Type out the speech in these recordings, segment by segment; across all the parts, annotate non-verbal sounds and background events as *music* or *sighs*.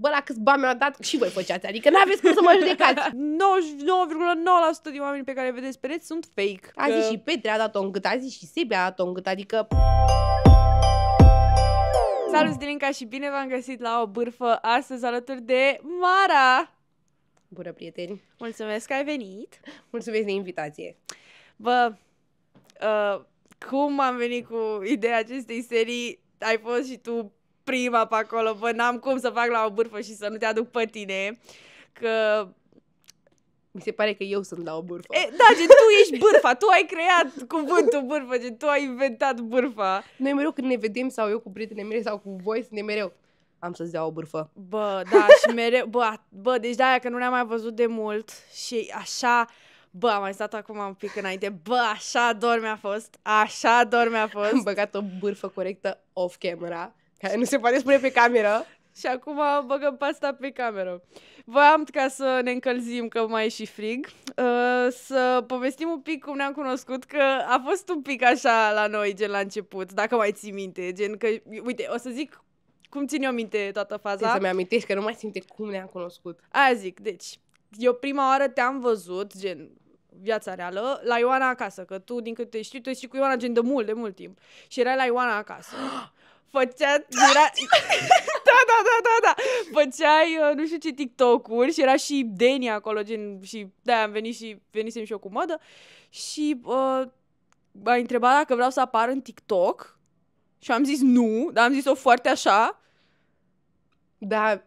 bă, la câți bani mi-au dat și voi făceați, adică n-aveți cum să mă judecați. *laughs* 99,9% din oamenii pe care îi vedeți pe net sunt fake. A zis și Petre, a dat-o în gât, a zis și Sebi a dat-o în gât, adică... Salut, Stilinca, și bine v-am găsit la o bârfă astăzi alături de Mara! Bună, prieteni! Mulțumesc că ai venit! Mulțumesc de invitație! Bă, uh, cum am venit cu ideea acestei serii, ai fost și tu prima pe acolo, bă, n-am cum să fac la o bârfă și să nu te aduc pe tine, că... Mi se pare că eu sunt la o bârfă. E, da, gen, tu ești bârfa, tu ai creat cuvântul bârfă, gen, tu ai inventat bârfa. Noi mereu când ne vedem sau eu cu prietenii mele sau cu voi, suntem mereu am să-ți dea o bârfă. Bă, da, și mereu, bă, bă, deci de-aia că nu ne-am mai văzut de mult și așa, bă, am mai stat acum un pic înainte, bă, așa dor mi-a fost, așa dor mi-a fost. Am băgat o bârfă corectă off-camera, care nu se poate spune pe cameră. Și acum băgăm pasta pe cameră. Voiam ca să ne încălzim, că mai e și frig, uh, să povestim un pic cum ne-am cunoscut, că a fost un pic așa la noi, gen la început, dacă mai ții minte, gen că, uite, o să zic cum țin eu minte toată faza. Trebuie să-mi amintești că nu mai simte cum ne-am cunoscut. Aia zic, deci, eu prima oară te-am văzut, gen, viața reală, la Ioana acasă, că tu, din câte știu, tu ești cu Ioana gen de mult, de mult timp. Și erai la Ioana acasă. *gasps* Făcea, era... *laughs* da, da, da, da, da. Făceai, uh, nu știu ce, TikTok-uri și era și Deni acolo, gen, și de am venit și venisem și eu cu modă. Și uh, m-a întrebat dacă vreau să apar în TikTok și am zis nu, dar am zis-o foarte așa. Da,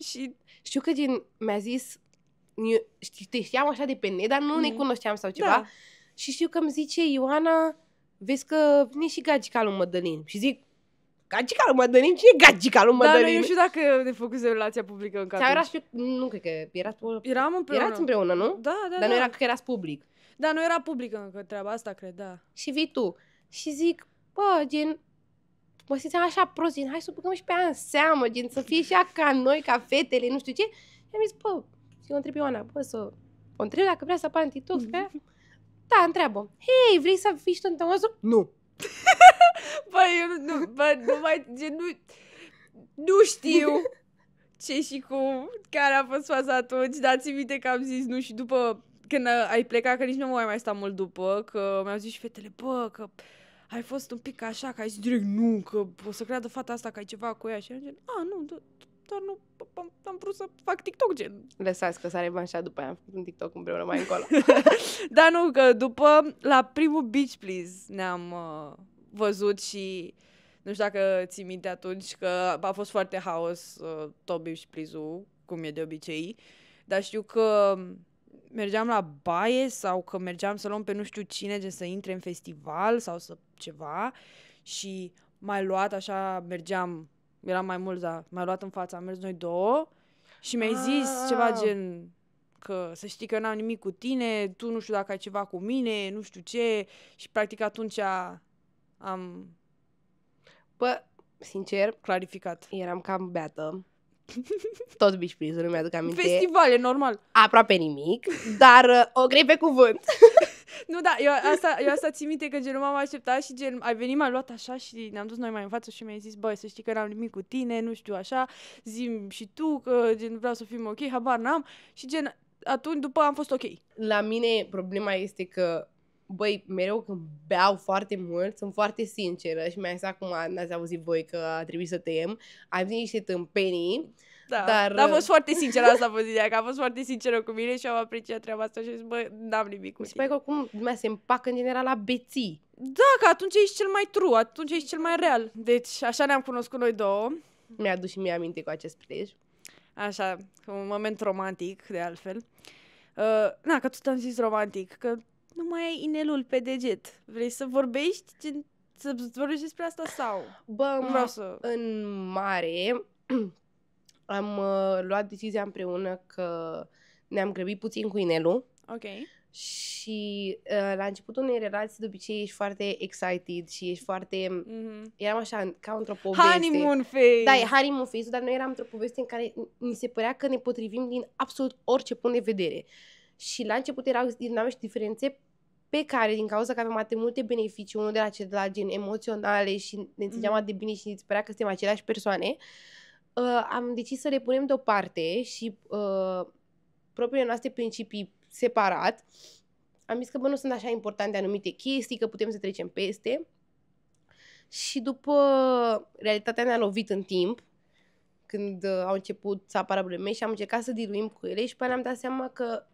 Și știu că gen mi-a zis, eu, știi, te știam așa de pe net, dar nu mm. ne Mhm. cunoșteam sau ceva. Da. Și știu că îmi zice, Ioana, vezi că vine și gagica lui Mădălin. Și zic, gagica lui Mădălin? Cine e gagica lui da, Mădălin? nu, eu nu știu dacă ne făcuse relația publică încă Sau era atunci. și, nu cred că erați, Eram împreună. erați împreună, nu? Da, da, Dar da. nu era că erați public. Da, nu era publică încă treaba asta, cred, da. Și vii tu. Și zic, bă, gen, mă simțeam așa prost, gen, hai să o băgăm și pe aia în seamă, gen, să fie și ea ca noi, ca fetele, nu știu ce. Și am zis, bă, și o întreb pe Ioana, bă, să o întreb dacă vrea să apară în TikTok, *laughs* mm Da, întreabă. Hei, vrei să fii și tu în tămăsul? Nu. *laughs* Bă, eu nu, bă, nu mai, gen, nu, nu știu ce și cum, care a fost faza atunci, dar ți minte că am zis nu și după, când uh, ai plecat, că nici nu mai mai sta mult după, că mi-au zis și fetele, bă, că ai fost un pic așa, că ai zis direct nu, că o să creadă fata asta că ai ceva cu ea. Și am zis, a, nu, do- doar nu, am, am vrut să fac TikTok, gen. Lăsați că s-a revanșat după aia, am făcut un TikTok împreună mai încolo. *laughs* Dar nu, că după, la primul Beach Please ne-am uh, văzut și nu știu dacă ții minte atunci că a fost foarte haos uh, tot Beach Please-ul, cum e de obicei, dar știu că mergeam la baie sau că mergeam să luăm pe nu știu cine, gen să intre în festival sau să ceva și mai luat așa, mergeam, eram mai mulți, dar mai luat în fața, am mers noi două și mi-ai zis Ah. ceva gen că să știi că eu n-am nimic cu tine, tu nu știu dacă ai ceva cu mine, nu știu ce și practic atunci am Bă, sincer, clarificat. eram cam beată. *laughs* Tot beach please nu mi-aduc aminte Festival, e normal. aproape nimic, dar uh, o grei pe cuvânt. *laughs* *laughs* Nu, da, eu asta, eu asta țin minte că gen nu m-am așteptat și gen ai venit, m-ai luat așa și ne-am dus noi mai în față și mi-ai zis, băi, să știi că n-am nimic cu tine, nu știu așa, zim și tu că gen vreau să fim ok, habar n-am și gen atunci după am fost ok. La mine problema este că, băi, mereu când beau foarte mult, sunt foarte sinceră și mai ales acum n-ați auzit voi că a trebuit să tăiem, am zis niște tâmpenii, Da, Dar, dar a uh, fost foarte sinceră asta a fost ideea, că a fost foarte sinceră cu mine și am apreciat treaba asta și am zis, bă, n-am nimic cu mi se tine. pare că oricum lumea se împacă în general la beții. Da, că atunci ești cel mai true, atunci ești cel mai real. Deci așa ne-am cunoscut noi două. Mi-a adus și mie aminte cu acest prilej. Așa, un moment romantic, de altfel. Uh, na, că tot am zis romantic, că nu mai ai inelul pe deget. Vrei să vorbești? Gen, să vorbești despre asta sau? Bă, Nu ma- vreau să... în mare *clears throat* am uh, luat decizia împreună că ne-am grăbit puțin cu inelul Ok. și uh, la începutul unei relații de obicei ești foarte excited și ești foarte... Mm-hmm. Eram așa, ca într-o poveste. Honeymoon phase! Da, e honeymoon phase dar noi eram într-o poveste în care mi se părea că ne potrivim din absolut orice punct de vedere. Și la început erau dinamici și diferențe pe care, din cauza că aveam atât de multe beneficii unul de la celălalt, gen emoționale și ne înțelegeam Mhm. atât de bine și ne părea că suntem aceleași persoane, uh, am decis să le punem deoparte și uh, propriile noastre principii separat. Am zis că, bă, nu sunt așa importante anumite chestii, că putem să trecem peste. Și după realitatea ne-a lovit în timp, când uh, au început să apară probleme și am încercat să diluim cu ele și până am dat seama că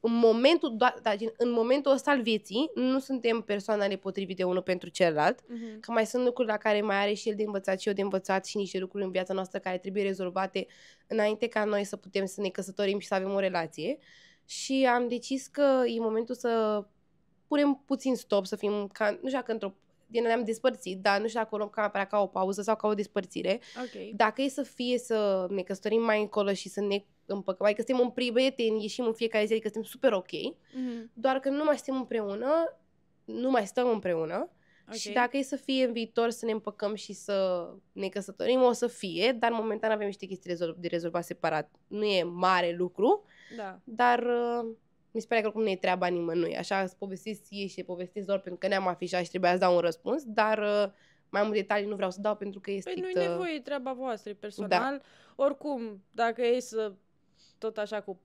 în momentul, doar, da, gen, în momentul ăsta al vieții nu suntem persoanele potrivite unul pentru celălalt, Mhm. că mai sunt lucruri la care mai are și el de învățat și eu de învățat și niște lucruri în viața noastră care trebuie rezolvate înainte ca noi să putem să ne căsătorim și să avem o relație. Și am decis că e momentul să punem puțin stop, să fim, ca, nu știu dacă într-o din ne-am despărțit, dar nu știu dacă o luăm ca, neapărat ca o pauză sau ca o despărțire. Ok. Dacă e să fie să ne căsătorim mai încolo și să ne împăcăm, adică suntem în prieteni, ieșim în fiecare zi, adică suntem super ok, Mhm. doar că nu mai suntem împreună, nu mai stăm împreună Ok. și dacă e să fie în viitor să ne împăcăm și să ne căsătorim, o să fie, dar momentan avem niște chestii rezol- de rezolvat separat. Nu e mare lucru, Da. dar uh, mi se pare că oricum nu e treaba nimănui. Așa îți povestesc ție și povestesc doar pentru că ne-am afișat și trebuia să dau un răspuns, dar uh, mai multe detalii nu vreau să dau pentru că e Păi strict... nu-i uh, nevoie, e treaba voastră, e personal. Da. Oricum, dacă e să tot așa cu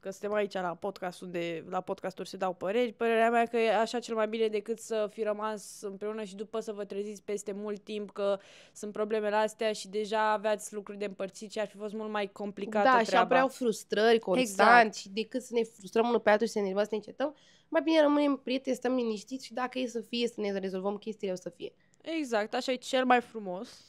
că suntem aici la podcast unde la podcasturi se dau păreri, părerea mea că e așa cel mai bine decât să fi rămas împreună și după să vă treziți peste mult timp că sunt problemele astea și deja aveați lucruri de împărțit și ar fi fost mult mai complicată Da, și treaba. apăreau frustrări constant Exact. și decât să ne frustrăm unul pe altul și să ne enervăm, să ne încetăm, mai bine rămânem prieteni, stăm liniștiți și dacă e să fie să ne rezolvăm chestiile, o să fie. Exact, așa e cel mai frumos.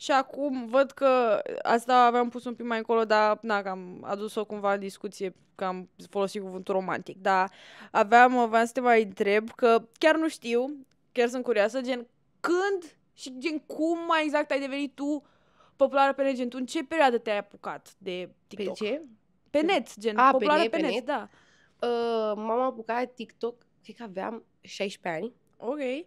Și acum văd că asta aveam pus un pic mai încolo, dar na, că am adus-o cumva în discuție, că am folosit cuvântul romantic. Dar aveam, vreau să te mai întreb, că chiar nu știu, chiar sunt curioasă, gen când și gen cum mai exact ai devenit tu populară pe net, gen tu în ce perioadă te-ai apucat de TikTok? Pe ce? Pe net, gen, A, pe populară net, pe pe net, net? da. Uh, m-am apucat de TikTok, cred că aveam 16 ani Ok.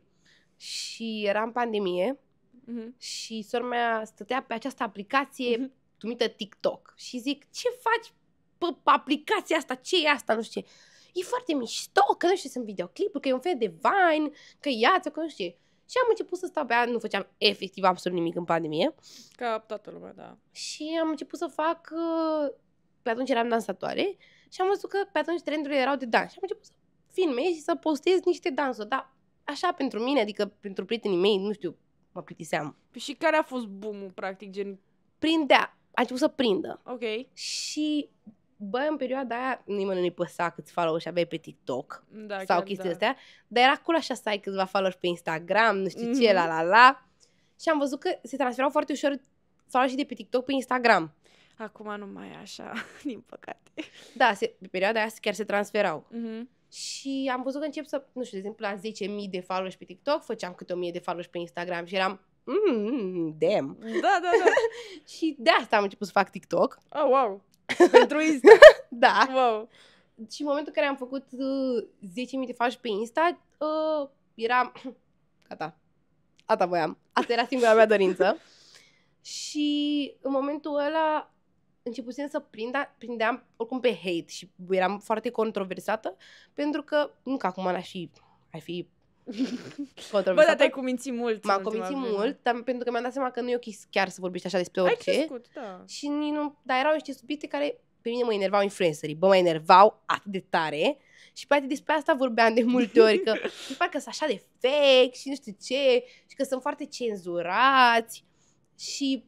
și era în pandemie Mhm. și sora mea stătea pe această aplicație Mhm. numită TikTok și zic, ce faci pe aplicația asta, ce e asta, nu știu ce. E foarte mișto, că nu știu, sunt videoclipuri, că e un fel de Vine, că iață, că nu știu ce. Și am început să stau pe ea, nu făceam efectiv absolut nimic în pandemie Ca toată lumea, da. și am început să fac, uh, pe atunci eram dansatoare și am văzut că pe atunci trendurile erau de dans și am început să filmez și să postez niște dansuri, dar așa pentru mine, adică pentru prietenii mei, nu știu, mă plictiseam. Păi Și care a fost boom practic, gen, Prindea, a început să prindă. ok. Și, bă, în perioada aia, nimeni nu-i păsa câți followers aveai pe TikTok Da, sau chiar, chestii da. astea, dar era cool așa să ai câțiva followers pe Instagram, nu știu ce, Mhm. la la la. Și am văzut că se transferau foarte ușor followers de pe TikTok pe Instagram. Acum nu mai e așa, *laughs* din păcate. Da, se, pe perioada aia chiar se transferau. Mhm. Și am văzut că încep să, nu știu, de exemplu, la 10.000 de followers pe TikTok, făceam câte 1.000 de followers pe Instagram și eram, mm, damn. Da, da, da. *laughs* Și de asta am început să fac TikTok. Oh, wow. *laughs* Pentru Insta. Da. Wow. Și în momentul în care am făcut uh, 10.000 de followers pe Insta, uh, eram, *clears throat* gata, asta voiam. Asta era singura mea dorință. *laughs* și în momentul ăla începusem să prind, dar prindeam oricum pe hate și eram foarte controversată pentru că, nu că acum n-aș fi, ar fi *laughs* controversată. Bă, dar te-ai cumințit mult. M-am în ultima convințit vreme. mult, dar pentru că mi-am dat seama că nu e ok chiar să vorbești așa despre Ai orice. crescut, da. Și nici nu, dar erau niște subiecte care pe mine mă enervau influencerii. Bă, mă enervau atât de tare. Și poate despre asta vorbeam de multe ori, că *laughs* mi pare că sunt așa de fake și nu știu ce, și că sunt foarte cenzurați. Și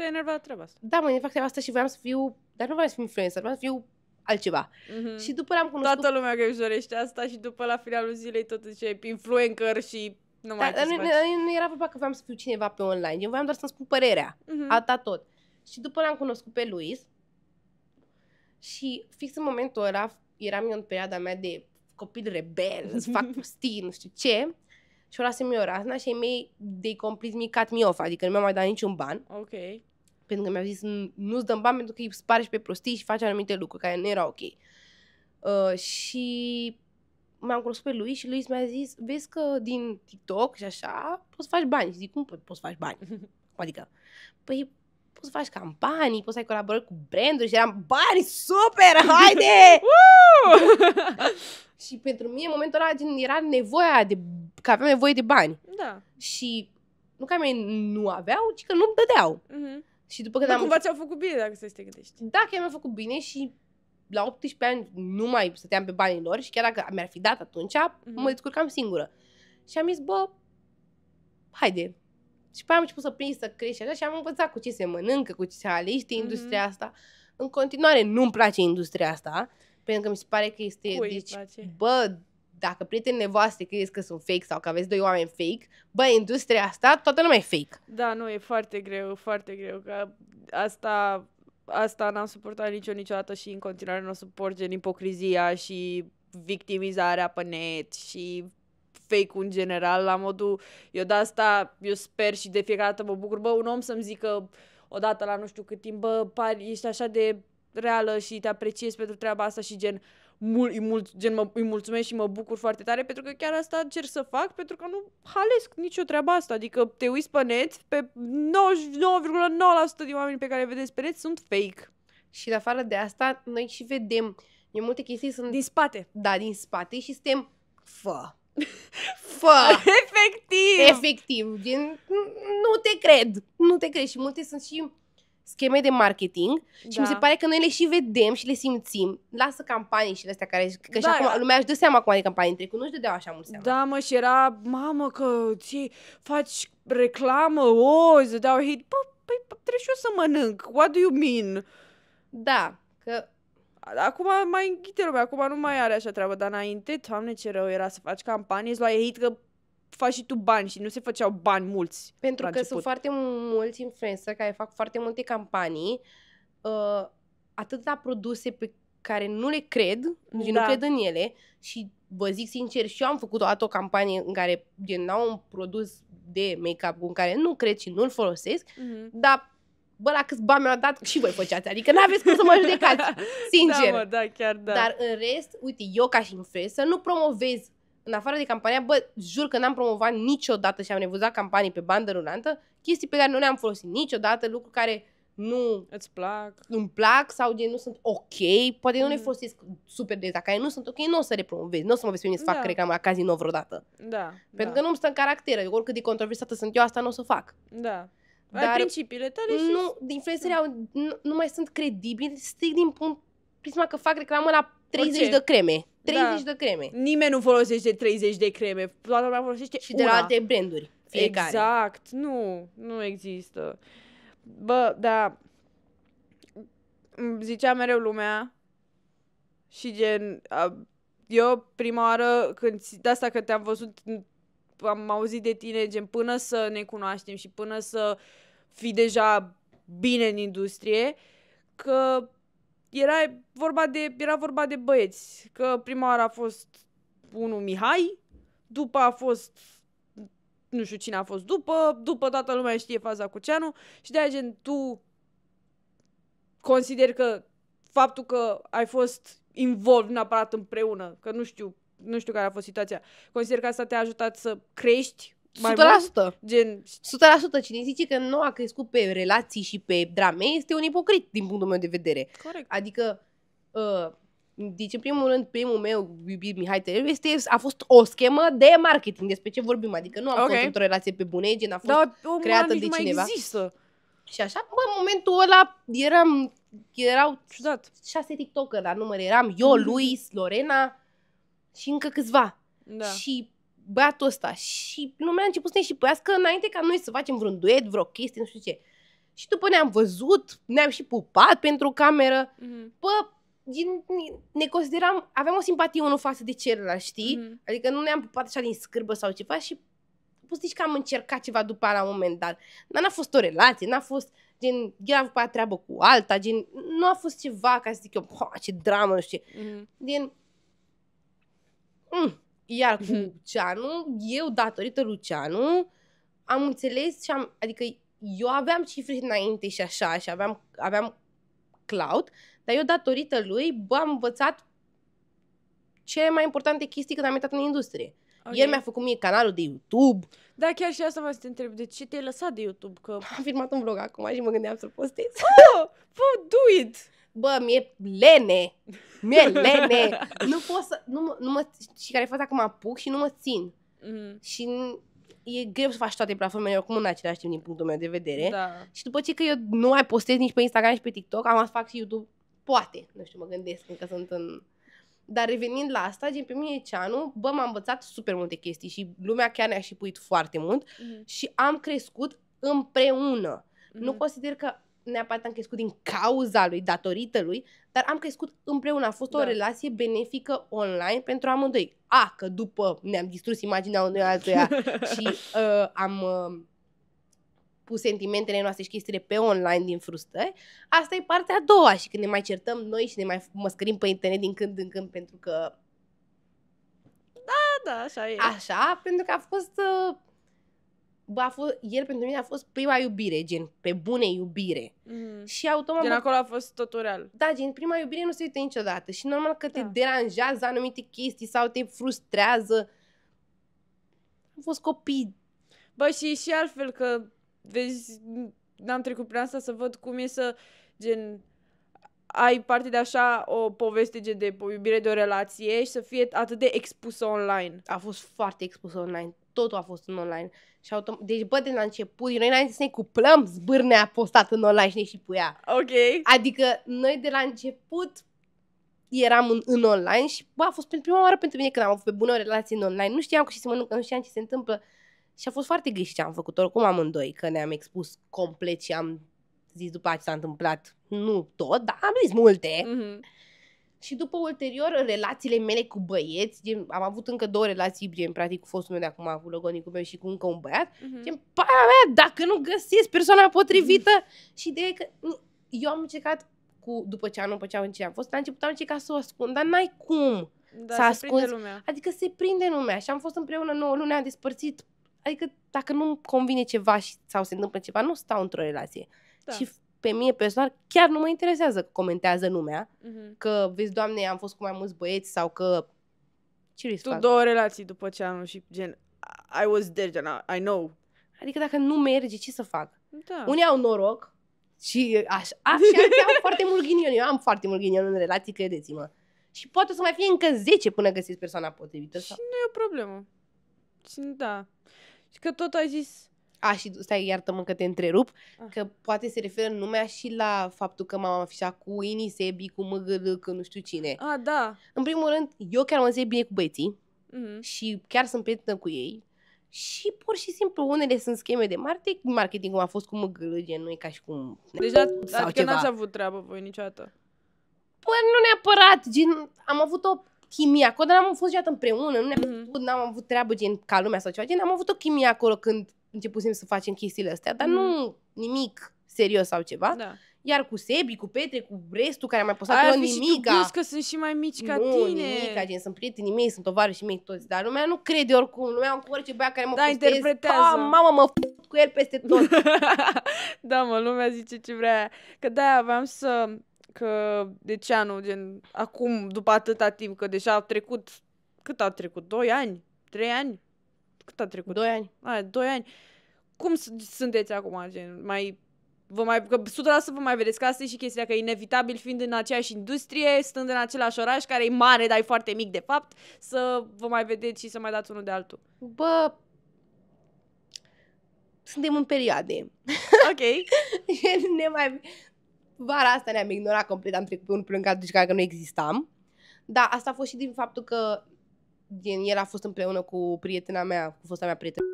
Te-ai enervat treaba asta. da, mă enerva treaba asta și voiam să fiu, dar nu voiam să fiu influencer, voiam să fiu altceva. Mhm. Și după am cunoscut... Toată lumea că își dorește asta și după la finalul zilei tot zice influencer și nu mai dar, ai ce nu, să faci. nu, nu era vorba că voiam să fiu cineva pe online, eu voiam doar să-mi spun părerea. Mhm. Ata tot. Și după l-am cunoscut pe Luis și fix în momentul ăla eram eu în perioada mea de copil rebel, să fac *laughs* prostii, nu știu ce. Și o lasem eu razna și ei mei they completely cut me off, adică nu mi-au mai dat niciun ban, Ok. Pentru că mi-au zis "Nu- nu-ți dăm bani pentru că îi spari și pe prostii și faci anumite lucruri care nu erau ok. Uh, și m-am cunoscut pe Luis și Luis mi-a zis, vezi că din TikTok și așa poți să faci bani. Și zic, cum po- poți să faci bani? *laughs* Adică, păi poți să faci campanii, poți să ai colaborări cu branduri și eram, bani, super, haide! *laughs* *laughs* și pentru mine, în momentul ăla, gen, era nevoia de, că aveam nevoie de bani. da. Și nu că ai mei nu aveau, ci că nu dădeau. Mhm. Și după când Dar am... cumva ți-au făcut bine dacă stai să te gândești. Da, chiar mi-a făcut bine și la 18 ani nu mai stăteam pe banii lor și chiar dacă mi-ar fi dat atunci, Mhm. mă descurcam singură. Și am zis, bă, haide. Și pe aia am început să prind, să crești și așa și am învățat cu ce se mănâncă, cu ce se alește Mhm. industria asta. În continuare nu-mi place industria asta, pentru că mi se pare că este... Cui îți deci, place? bă, dacă prietenele voastre credeți că sunt fake sau că aveți doi oameni fake, bă, industria asta, toată lumea e fake. Da, nu, e foarte greu, foarte greu, că asta, asta n-am suportat nicio niciodată și în continuare nu o suport gen ipocrizia și victimizarea pe net și fake-ul în general, la modul, eu de asta, eu sper și de fiecare dată mă bucur, bă, un om să-mi zică odată la nu știu cât timp, bă, pari, ești așa de reală și te apreciez pentru treaba asta și gen, mul, îi, mul, gen mă, îi mulțumesc și mă bucur foarte tare pentru că chiar asta încerc să fac pentru că nu halesc nicio treaba asta. Adică te uiți pe net, pe 99,9% din oamenii pe care îi vedeți pe net sunt fake. Și de afară de asta, noi și vedem, e multe chestii sunt, Din spate. da, din spate și suntem, fă, *laughs* fă, Efectiv! efectiv, gen, nu te cred, nu te cred și multe sunt și scheme de marketing și Da. mi se pare că noi le și vedem și le simțim. Lasă campanii și astea care, că și Da, acum da. lumea își dă seama acum de campanii în trecut, nu-și dădeau așa mult seama. Da, mă, și era, mamă, că ți faci reclamă, o, îți dau hate. Bă, păi, trebuie și eu să mănânc. What do you mean? Da, că Acum mai înghite lumea, acum nu mai are așa treabă, dar înainte, doamne, ce rău era să faci campanii, îți luai hate că faci și tu bani și nu se făceau bani mulți. Pentru la că sunt început. foarte mulți influencer care fac foarte multe campanii, uh, atâta produse pe care nu le cred, da. Da. nu cred în ele și vă zic sincer, și eu am făcut o dată o campanie în care gen au un produs de make-up cu care nu cred și nu-l folosesc, Mm-hmm. dar bă, la câți bani mi-au dat și voi făceați, adică n-aveți cum să mă judecați, *laughs* sincer. Da, mă, da, chiar da. Dar în rest, uite, eu ca și influencer nu promovez în afară de campania, bă, jur că n-am promovat niciodată și am nevăzat campanii pe bandă rulantă, chestii pe care nu le-am folosit niciodată, lucruri care nu Îți plac? îmi plac sau gen nu sunt ok, poate nu le Mhm. folosesc super des, dacă care nu sunt ok, nu o să le promovez, nu o să mă vezi pe mine să fac Da. reclamă la casino vreodată. Da. Pentru da. că nu-mi stă în caracter, oricât de controversată sunt eu, asta nu o să fac. Da. Ai Dar principiile tale și... nu, influencerii au, nu, nu mai sunt credibili strict din punct, prisma că fac reclamă la 30 Orice. de creme. 30 Da. de creme. Nimeni nu folosește 30 de creme. Toată lumea folosește Și de una. la alte branduri. Fiecare. Exact. Nu, nu există. Bă, da. Îmi Zicea mereu lumea și gen... A, eu prima oară când... ți- De asta că te-am văzut, am auzit de tine, gen, până să ne cunoaștem și până să fii deja bine în industrie, că era vorba de, era vorba de băieți. Că prima oară a fost unul Mihai, după a fost nu știu cine a fost după, după toată lumea știe faza cu Ceanu și de-aia gen tu consideri că faptul că ai fost involved neapărat împreună, că nu știu, nu știu care a fost situația, consider că asta te-a ajutat să crești mai 100%. mult? Gen, 100%. Cine zice că nu a crescut pe relații și pe drame este un ipocrit din punctul meu de vedere. corect. Adică, uh, deci în primul rând, primul meu iubit Mihai Tereu este, a fost o schemă de marketing, despre ce vorbim. Adică nu am Ok. fost într-o relație pe bune, gen a fost Dar omul creată ăla nici de nu mai cineva. există. Și așa, bă, în momentul ăla eram, erau Ciudat. șase TikToker la număr. Eram eu, Mhm. Luis, Lorena și încă câțiva. Da. Și băiatul ăsta. Și lumea a început să ne și păiască înainte ca noi să facem vreun duet, vreo chestie, nu știu ce. Și după ne-am văzut, ne-am și pupat pentru cameră. Mhm. Bă, gen- ne consideram, aveam o simpatie unul față de celălalt, știi? Mhm. Adică nu ne-am pupat așa din scârbă sau ceva și poți zici că am încercat ceva după aia la un moment dat. Dar n-a fost o relație, n-a fost gen, el a avut pe aia treabă cu alta, gen, nu a fost ceva ca să zic eu, "Ha, ce dramă, nu știu ce. Mhm. Din... Mm. Iar cu Mhm. *laughs* Lucianu, eu, datorită Lucianu, am înțeles și am, adică eu aveam cifre înainte și așa, și aveam, aveam cloud, dar eu, datorită lui, bă, am învățat cele mai importante chestii când am intrat în industrie. Ok. El mi-a făcut mie canalul de YouTube, Da, chiar și asta vreau să te întreb. De ce te-ai lăsat de YouTube? Că... am filmat un vlog acum și mă gândeam să-l postez. *laughs* Bă, do it! Bă, mi-e lene, mi-e *laughs* lene, nu pot să, nu, mă- nu mă, și care fac acum apuc și nu mă țin. Mhm. Și n- e greu să faci toate platformele oricum în același timp din punctul meu de vedere. Da. Și după ce că eu nu mai postez nici pe Instagram și pe TikTok, am să fac și YouTube. Poate, nu știu, mă gândesc încă sunt în... Dar revenind la asta, gen pe mine Ceanu, bă, m-a învățat super multe chestii și lumea chiar ne-a șipuit foarte mult Mhm. și am crescut împreună. Nu Mhm. consider că neapărat am crescut din cauza lui, datorită lui, dar am crescut împreună. A fost o Da. relație benefică online pentru amândoi. A, că după ne-am distrus imaginea unui altuia *laughs* și uh, am uh, pus sentimentele noastre și chestiile pe online din frustrări, asta e partea a doua și când ne mai certăm noi și ne mai măscărim pe internet din când în când pentru că Da, așa e. așa, pentru că a fost uh, bă, a fost, el pentru mine a fost prima iubire, gen, pe bune iubire. Mhm. Și automat, Gen mă, acolo a fost totul real. da, gen, prima iubire nu se uită niciodată. Și normal că te Da. deranjează anumite chestii sau te frustrează. Am fost copii. Bă, și, și altfel că, vezi, n-am trecut prin asta să văd cum e să, gen, ai parte de așa o poveste gen de o iubire de o relație și să fie atât de expusă online. A fost foarte expus online. Totul a fost în online. Și autom- deci, bă, de la început, noi înainte să ne cuplăm, zbârnea a postat în online și ne și puia. Ok. Adică noi de la început eram în, în online și bă, a fost pentru prima oară pentru mine când am avut pe bună o relație în online. Nu știam cu ce se mănâncă, nu știam ce se întâmplă. Și a fost foarte greșit ce am făcut, oricum amândoi, că ne-am expus complet și am zis după ce s-a întâmplat, nu tot, dar am zis multe. Mhm. Și după ulterior, relațiile mele cu băieți, gen, am avut încă două relații, gen, practic cu fostul meu de acum, cu logonicul meu și cu încă un băiat, Mhm. Gen, paia mea, dacă nu găsesc persoana potrivită și de că eu am încercat cu, după ce anul, după ce am ce am fost, la început am încercat să o ascund, dar n-ai cum. Da, s-a se prinde ascuns. lumea. Adică se prinde lumea și am fost împreună 9 luni, am despărțit. Adică dacă nu-mi convine ceva și, sau se întâmplă ceva, nu stau într-o relație. Da. Și pe mine personal chiar nu mă interesează că comentează lumea, Mhm. că vezi, doamne, am fost cu mai mulți băieți sau că... Ce vrei să Tu fac? două relații după ce anul și gen, I was there, gen, I know. Adică dacă nu merge, ce să fac? Da. Unii au noroc și așa, a, și alții au foarte mult ghinion. Eu am foarte mult ghinion în relații, credeți-mă. Și poate să mai fie încă 10 până găsiți persoana potrivită. Și Sau... nu e o problemă. Și da. Și că tot ai zis, A, și stai, iartă-mă că te întrerup, Ah. că poate se referă numea și la faptul că m-am afișat cu Ini, Sebi, cu MGL, că nu știu cine. a, da. În primul rând, eu chiar mă înțeleg bine cu băieții Mhm. și chiar sunt prietenă cu ei. Și pur și simplu unele sunt scheme de marketing, marketing cum a fost cu MGL, gen, nu e ca și cum... Deci, da, Sau adică ceva. n-ați avut treabă voi niciodată. Păi nu neapărat, gen, am avut o chimie acolo, dar n-am fost niciodată împreună, nu ne-am Mhm. avut, n-am avut treabă gen ca lumea sau ceva, gen, am avut o chimie acolo când începusem să facem chestiile astea, dar Mhm. nu nimic serios sau ceva. Da. Iar cu Sebi, cu Petre, cu restul care a mai postat Aia eu fi și tu nimica. plus că sunt și mai mici ca nu, tine. nimica, gen, sunt prietenii mei, sunt tovarășii mei toți, dar lumea nu crede oricum, lumea cu orice băiat care mă Da, postez, interpretează. "Pa, mamă, mă f- cu el peste tot. *laughs* da, mă, lumea zice ce vrea. Că de-aia aveam să... Că de ce anul, gen, acum, după atâta timp, că deja au trecut... Cât au trecut? Doi ani? Trei ani? Cât a trecut? Doi ani. A, doi ani. Cum s- sunteți acum, gen? Mai... Vă mai, că 100% vă mai vedeți, că asta e și chestia, că inevitabil fiind în aceeași industrie, stând în același oraș, care e mare, dar e foarte mic de fapt, să vă mai vedeți și să mai dați unul de altul. Bă, suntem în perioade. Ok. *laughs* ne mai... Vara asta ne-am ignorat complet, am trecut pe unul pe lângă altul și că nu existam. Da, asta a fost și din faptul că gen, el a fost împreună cu prietena mea, cu fosta mea prietenă.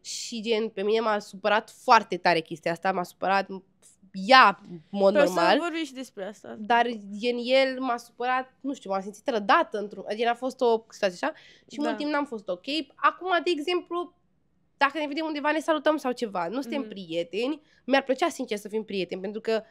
Și gen, pe mine m-a supărat foarte tare chestia asta, m-a supărat ea, în mod Păi o să normal. vorbim și despre asta. Dar gen, el m-a supărat, nu știu, m-am simțit rădată într-un... Gen, a fost o situație așa și Da. mult timp n-am fost ok. Acum, de exemplu, dacă ne vedem undeva, ne salutăm sau ceva. Nu suntem Mhm. prieteni. Mi-ar plăcea, sincer, să fim prieteni, pentru că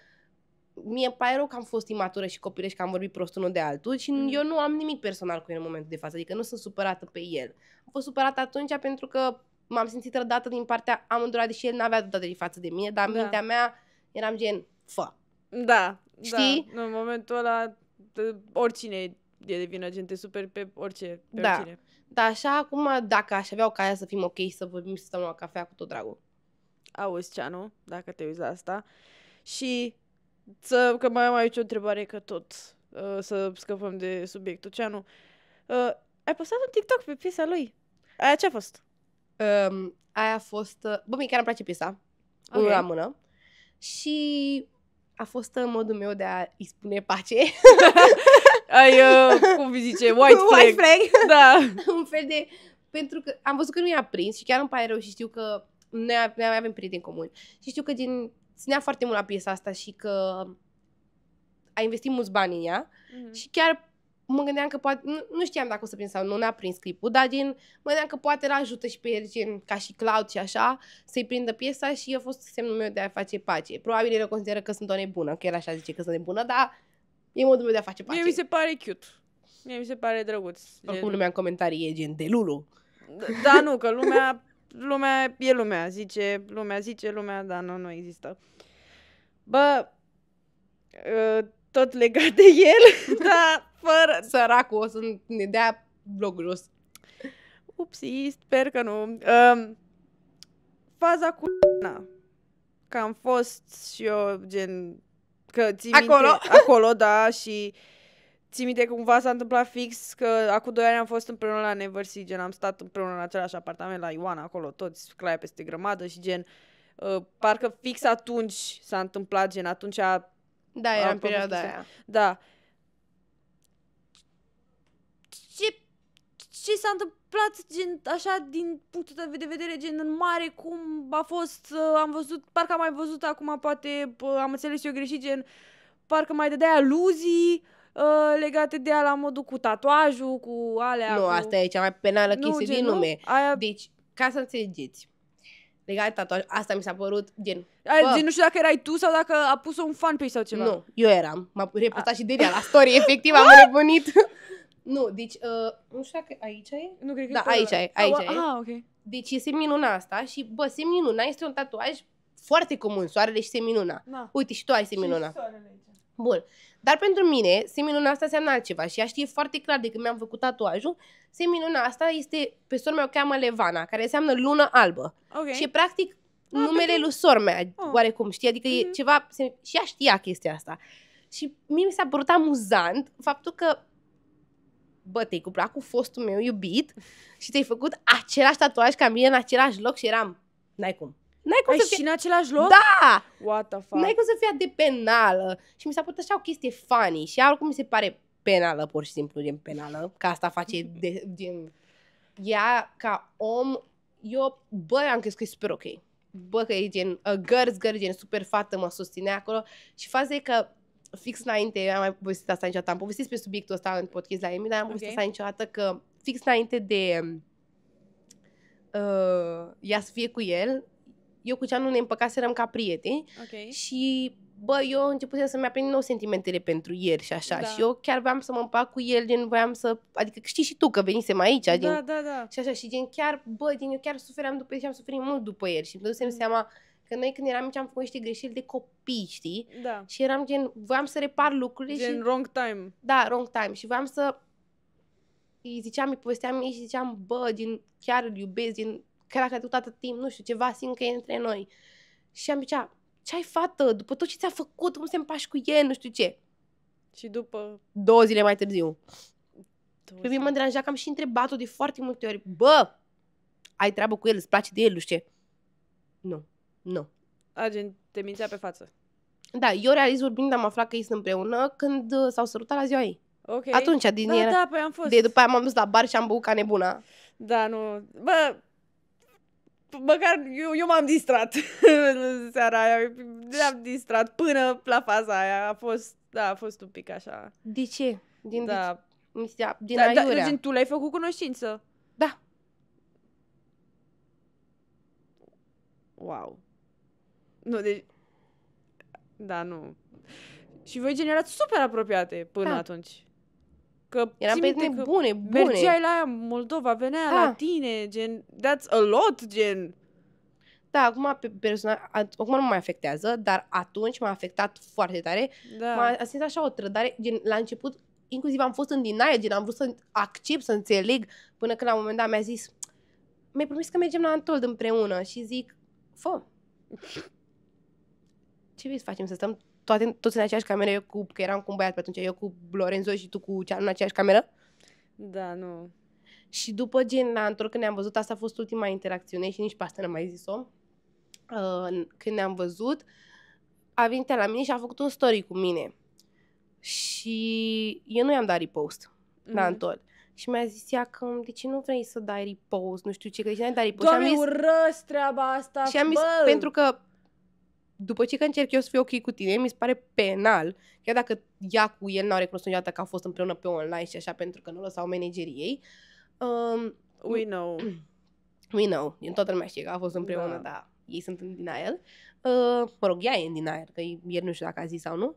mie îmi pare rău că am fost imatură și copilă și că am vorbit prost unul de altul și Mhm. eu nu am nimic personal cu el în momentul de față, adică nu sunt supărată pe el. Am fost supărată atunci pentru că m-am simțit rădată din partea amândurora, deși el n-avea dreptate față de mine, dar în Da. mintea mea eram gen, fă. Da, Știi? Da. În momentul ăla, de- oricine e de vină, gen, te super pe orice, pe Da. oricine. Dar așa, acum, dacă aș avea ocazia să fim ok, să vorbim și să stăm la cafea cu tot dragul. Auzi, Ceanu, dacă te uiți la asta. Și să, că mai am aici o întrebare, că tot uh, să scăpăm de subiectul. Ceanu, uh, ai postat un TikTok pe piesa lui. Aia ce a fost? Um, aia a fost... uh, Bă, mie chiar îmi place piesa. Ok. Okay. la mână. Și a fost uh, modul meu de a îi spune pace. *laughs* Ai, uh, cum îi zice, white flag. White flag. Da. *laughs* un fel de... Pentru că am văzut că nu i-a prins și chiar îmi pare rău și știu că noi, ave- noi avem prieteni comuni. Și știu că din, ținea foarte mult la piesa asta și că a investit mulți bani în ea. Mhm. Și chiar mă gândeam că poate, nu, nu știam dacă o să prind sau nu, n-a prins clipul, dar gen, mă gândeam că poate îl ajută și pe el, gen, ca și Cloud și așa, să-i prindă piesa și a fost semnul meu de a face pace. Probabil el o consideră că sunt o nebună, că el așa zice că sunt nebună, dar e modul meu de a face pace. Mie mi se pare cute. Mie mi se pare drăguț. Oricum Gen- lumea în comentarii e gen de Lulu. Da, nu, că lumea, lumea e lumea, zice, lumea zice, lumea, da, nu, nu există. Bă, uh, tot legat de el, *laughs* da, fără, Săracul o să ne dea blogul jos. upsi, sper că nu. Um, faza cu na, că am fost și eu, gen, că ții Acolo. minte, acolo, da, și ții minte că cumva s-a întâmplat fix că acum doi ani am fost împreună la Neversea, gen am stat împreună în același apartament la Ioana, acolo toți, claia peste grămadă și gen, uh, parcă fix atunci s-a întâmplat, gen, atunci a, Da, era A, în perioada povestise. aia. da. Ce, ce s-a întâmplat, gen, așa, din punctul tău de vedere, gen, în mare, cum a fost, uh, am văzut, parcă am mai văzut acum, poate uh, am înțeles eu greșit, gen, parcă mai dădea aluzii uh, legate de ea la modul cu tatuajul, cu alea, Nu, cu... asta e cea mai penală Nu, chestie gen, din nu? lume. Aia, Deci, ca să înțelegeți, legat de tatuaj, asta mi s-a părut gen, aia bă. gen, nu știu dacă erai tu sau dacă a pus-o un fan pe sau ceva. nu, eu eram, m-a repostat și Delia la story, *laughs* efectiv am nebunit. *laughs* nu, deci, uh, nu știu dacă aici e? Nu cred că Da, pe aici ăla. e, aici ah, e. Ah, ok. Deci e seminuna asta și, bă, seminuna este un tatuaj foarte comun, soarele și seminuna. Na. Uite, și tu ai seminuna. Bun. Dar pentru mine, seminuna asta înseamnă altceva și ea știe foarte clar de când mi-am făcut tatuajul. Seminuna asta este, pe sora mea o cheamă Levana, care înseamnă lună albă. Ok. Și e practic Ah, numele pe lui sora mea, Oh. oarecum, știi? Adică e Mhm. ceva, se, și ea știa chestia asta. Și mie mi s-a părut amuzant faptul că bă, te-ai cuplat cu fostul meu iubit și ți-ai făcut același tatuaj ca mine în același loc și eram, n-ai cum. N-ai cum Ai să și fie... în același loc? Da! What the fuck? N-ai cum să fie atât de penală. Și mi s-a părut așa o chestie funny. Și ea oricum mi se pare penală, pur și simplu, gen penală. Că asta face *laughs* de, gen... Ea, ca om, eu, bă, am crezut că e super ok. Bă, că e gen, uh, gărzi, gărzi, gen, super fată, mă susține acolo. Și faza e că fix înainte, am mai povestit asta niciodată, am povestit despre subiectul ăsta în podcast la Emi, dar am povestit Ok. asta niciodată că fix înainte de uh, ea să fie cu el, eu cu Ceanu ne împăcaserăm ca prieteni Ok. și, bă, eu începusem să-mi aprind nou sentimentele pentru el și așa. Da. Și eu chiar voiam să mă împac cu el, gen, voiam să... Adică știi și tu că venisem aici, gen, Da, da, da. și așa. Și gen, chiar, bă, gen, eu chiar sufeream după el și am suferit mult după el. Și îmi dădusem Mm. seama că noi când eram mici am făcut niște greșeli de copii, știi? Da. Și eram gen, voiam să repar lucrurile Gen și... wrong time. Da, wrong time. Și voiam să... Îi ziceam, îi povesteam ei și ziceam, bă, gen, chiar îl iubesc, gen, chiar dacă a trecut atât timp, nu știu, ceva simt că e între noi. Și am zicea, ce ai fată, după tot ce ți-a făcut, cum se împași cu el, nu știu ce. Și după... Două zile mai târziu. două Pe mine mă zile. deranja că am și întrebat-o de foarte multe ori, bă, ai treabă cu el, îți place de el, nu știu ce. Nu, nu. A, gen, te mințea pe față. Da, eu realist vorbind am aflat că ei sunt împreună când uh, s-au sărutat la ziua ei. Ok. Atunci, din Da, era... da, păi am fost. De după aia m-am dus la bar și am băut ca nebuna. Da, nu. Bă, măcar eu, eu m-am distrat în seara aia. Ne-am distrat până la faza aia. A fost, da, a fost un pic așa. De ce? Din, Da. din, din da, da, aiurea. gen, tu le-ai făcut cunoștință. Da. Wow. Nu, deci... Da, nu. Și voi generați super apropiate până Da. atunci. Că Eram ții pe minte că bune, bune. Mergeai la ea, în Moldova, venea Da. la tine, gen, that's a lot, gen. Da, acum pe personal, a- acum nu mă mai afectează, dar atunci m-a afectat foarte tare. Da. M-a a simțit așa o trădare, gen, la început, inclusiv am fost în dinaie, gen, am vrut să accept, să înțeleg, până când la un moment dat mi-a zis, mi-ai promis că mergem la Antold împreună și zic, fă. *laughs* Ce vrei să facem? Să stăm toate, toți în aceeași cameră, eu cu, că eram cu un băiat pe atunci, eu cu Lorenzo și tu cu cea în aceeași cameră? Da, nu. Și după gen, la întorc când ne-am văzut, asta a fost ultima interacțiune și nici pe asta n-am mai zis-o. Uh, când ne-am văzut, a venit la mine și a făcut un story cu mine. Și eu nu i-am dat repost mm-hmm. la Mhm. Antol. Și mi-a zis ea că de ce nu vrei să dai repost, nu știu ce, că de ce n-ai dat repost. Doamne, și am zis, urăsc treaba asta, și am zis, bă! pentru că după ce că încerc eu să fiu ok cu tine, mi se pare penal, chiar dacă ea cu el n-au recunoscut niciodată că au fost împreună pe online și așa, pentru că nu lăsau managerii ei. Um, We know. *clears throat* we know, din toată lumea știe că au fost împreună, Da. da. dar ei sunt în denial. Uh, mă rog, ea e în denial, că el nu știu dacă a zis sau nu.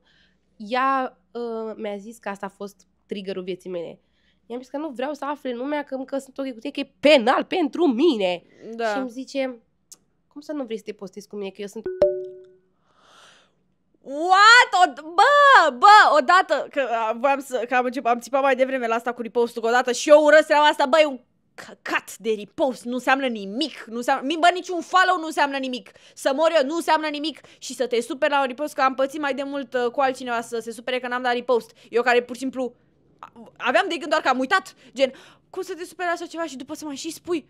Ea uh, mi-a zis că asta a fost triggerul vieții mele. I-am zis că nu vreau să afle lumea că încă sunt ok cu tine, că e penal pentru mine. Da. Și îmi zice, cum să nu vrei să te postezi cu mine, că eu sunt... What? O, bă, bă, odată, că a, voiam să, că am, început, am țipat mai devreme la asta cu repostul, că odată și eu urăsc treaba asta, bă, e un căcat de repost, nu înseamnă nimic, nu înseamnă, mi- bă, niciun follow nu înseamnă nimic, să mor eu nu înseamnă nimic și să te superi la un repost, că am pățit mai de mult uh, cu altcineva să se supere că n-am dat repost, eu care pur și simplu a- aveam de gând doar că am uitat, gen, cum să te superi la așa ceva și după să mai și spui,